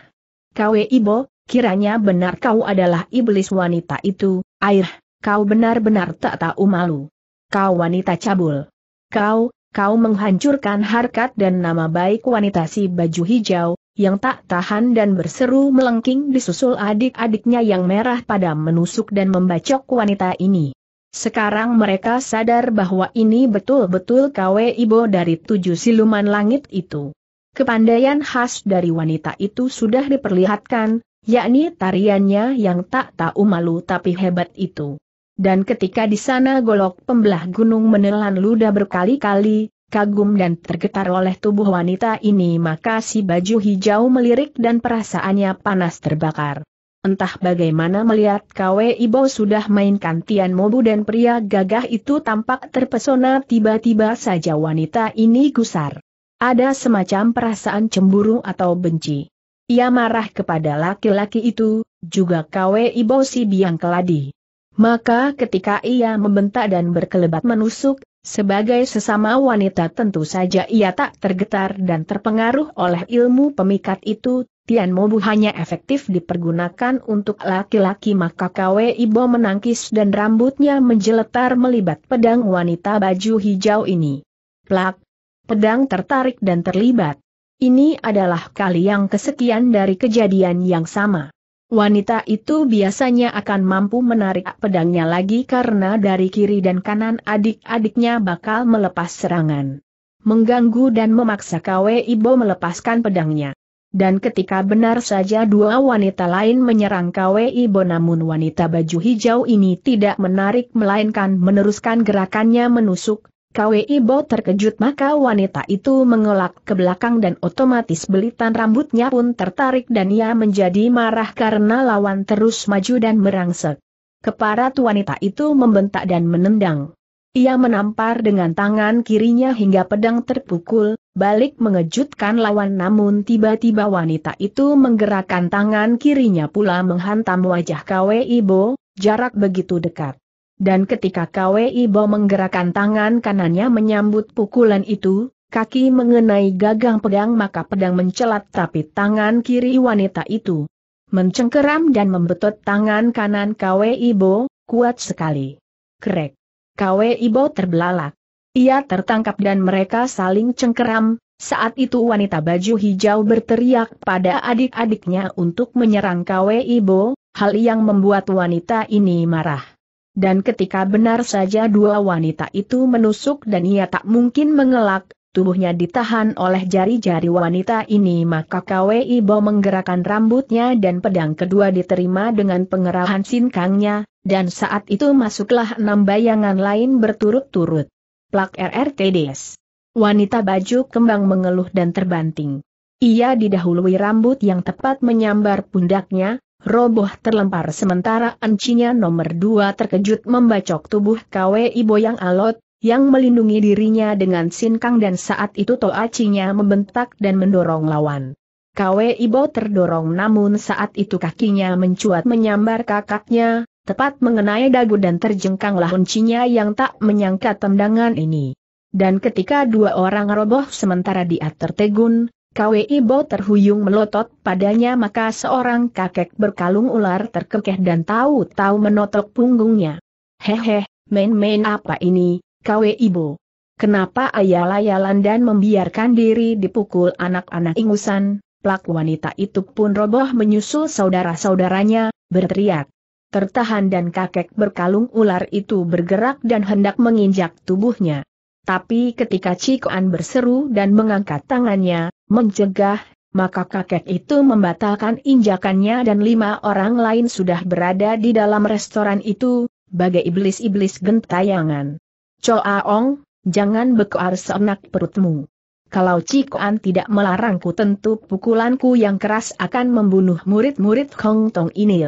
A: Kwe Ibo, kiranya benar kau adalah iblis wanita itu, air, kau benar-benar tak tahu malu. Kau wanita cabul. Kau, kau menghancurkan harkat dan nama baik wanita si baju hijau, yang tak tahan dan berseru melengking disusul adik-adiknya yang merah pada menusuk dan membacok wanita ini. Sekarang mereka sadar bahwa ini betul-betul kawe ibo dari tujuh siluman langit itu. Kepandaian khas dari wanita itu sudah diperlihatkan, yakni tariannya yang tak tahu malu tapi hebat itu. Dan ketika di sana golok pembelah gunung menelan ludah berkali-kali, kagum dan tergetar oleh tubuh wanita ini maka si baju hijau melirik dan perasaannya panas terbakar. Entah bagaimana melihat Kwe Ibo sudah mainkan Tian Mobu dan pria gagah itu tampak terpesona tiba-tiba saja wanita ini gusar. Ada semacam perasaan cemburu atau benci. Ia marah kepada laki-laki itu, juga Kwe Ibo si biang keladi. Maka ketika ia membentak dan berkelebat menusuk, sebagai sesama wanita tentu saja ia tak tergetar dan terpengaruh oleh ilmu pemikat itu, Tian Mobu hanya efektif dipergunakan untuk laki-laki maka Kwe Ibo menangkis dan rambutnya menjeletar melibat pedang wanita baju hijau ini. Plak! Pedang tertarik dan terlibat. Ini adalah kali yang kesekian dari kejadian yang sama. Wanita itu biasanya akan mampu menarik pedangnya lagi karena dari kiri dan kanan adik-adiknya bakal melepas serangan. Mengganggu dan memaksa Kwe Ibo melepaskan pedangnya. Dan ketika benar saja dua wanita lain menyerang Kwe Ibo namun wanita baju hijau ini tidak menarik melainkan meneruskan gerakannya menusuk, Kwe Ibo terkejut maka wanita itu mengelak ke belakang dan otomatis belitan rambutnya pun tertarik dan ia menjadi marah karena lawan terus maju dan merangsek. Keparat wanita itu membentak dan menendang. Ia menampar dengan tangan kirinya hingga pedang terpukul, balik mengejutkan lawan namun tiba-tiba wanita itu menggerakkan tangan kirinya pula menghantam wajah Kwe Ibo, jarak begitu dekat. Dan ketika Kwe Ibo menggerakkan tangan kanannya menyambut pukulan itu, kaki mengenai gagang pedang maka pedang mencelat tapi tangan kiri wanita itu mencengkeram dan membetot tangan kanan Kwe Ibo, kuat sekali. Krek. Kwe Ibo terbelalak. Ia tertangkap dan mereka saling cengkeram, saat itu wanita baju hijau berteriak pada adik-adiknya untuk menyerang Kwe Ibo, hal yang membuat wanita ini marah. Dan ketika benar saja dua wanita itu menusuk dan ia tak mungkin mengelak, tubuhnya ditahan oleh jari-jari wanita ini maka Kwe Ibo menggerakkan rambutnya dan pedang kedua diterima dengan pengerahan sinkangnya, dan saat itu masuklah enam bayangan lain berturut-turut. Plak RRTDS. Wanita baju kembang mengeluh dan terbanting. Ia didahului rambut yang tepat menyambar pundaknya, roboh terlempar sementara encinya nomor dua terkejut membacok tubuh Kwe Ibo yang alot, yang melindungi dirinya dengan sinkang dan saat itu Toacinya membentak dan mendorong lawan. Kwe Ibo terdorong namun saat itu kakinya mencuat menyambar kakaknya, tepat mengenai dagu dan terjengkanglah encinya yang tak menyangka tendangan ini. Dan ketika dua orang roboh sementara dia tertegun, Kwe Ibo terhuyung melotot padanya maka seorang kakek berkalung ular terkekeh dan tahu-tahu menotok punggungnya. Hehe, main-main apa ini, Kwe Ibo? Kenapa ayal-ayalan dan membiarkan diri dipukul anak-anak ingusan? Plak wanita itu pun roboh menyusul saudara-saudaranya, berteriak. Tertahan dan kakek berkalung ular itu bergerak dan hendak menginjak tubuhnya. Tapi ketika Cikoan berseru dan mengangkat tangannya, mencegah, maka kakek itu membatalkan injakannya dan lima orang lain sudah berada di dalam restoran itu, bagai iblis-iblis gentayangan. Choaong, jangan bekuar seenak perutmu. Kalau Cikoan tidak melarangku tentu pukulanku yang keras akan membunuh murid-murid Hong Tong ini.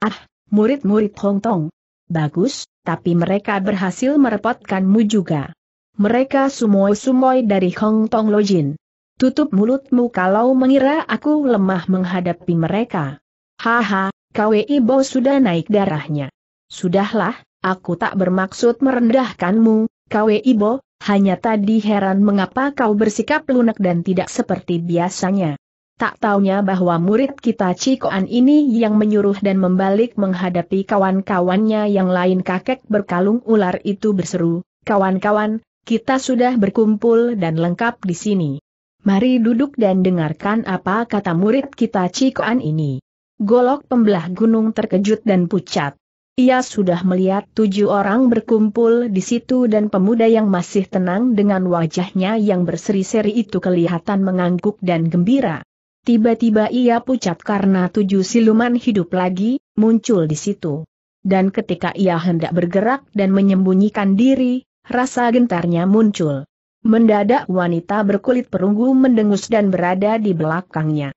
A: Ah, murid-murid Hong Tong. Bagus, tapi mereka berhasil merepotkanmu juga. Mereka sumoy-sumoy dari Hong Tong Lojin. Tutup mulutmu kalau mengira aku lemah menghadapi mereka. Haha, KWI Bo sudah naik darahnya. Sudahlah, aku tak bermaksud merendahkanmu, KWI Bo, hanya tadi heran mengapa kau bersikap lunak dan tidak seperti biasanya. Tak taunya bahwa murid kita Cikoan ini yang menyuruh dan membalik menghadapi kawan-kawannya yang lain kakek berkalung ular itu berseru, kawan-kawan, kita sudah berkumpul dan lengkap di sini. Mari duduk dan dengarkan apa kata murid kita Cikoan ini. Golok pembelah gunung terkejut dan pucat. Ia sudah melihat tujuh orang berkumpul di situ dan pemuda yang masih tenang dengan wajahnya yang berseri-seri itu kelihatan mengangguk dan gembira. Tiba-tiba ia pucat karena tujuh siluman hidup lagi, muncul di situ. Dan ketika ia hendak bergerak dan menyembunyikan diri, rasa gentarnya muncul. Mendadak wanita berkulit perunggu mendengus dan berada di belakangnya.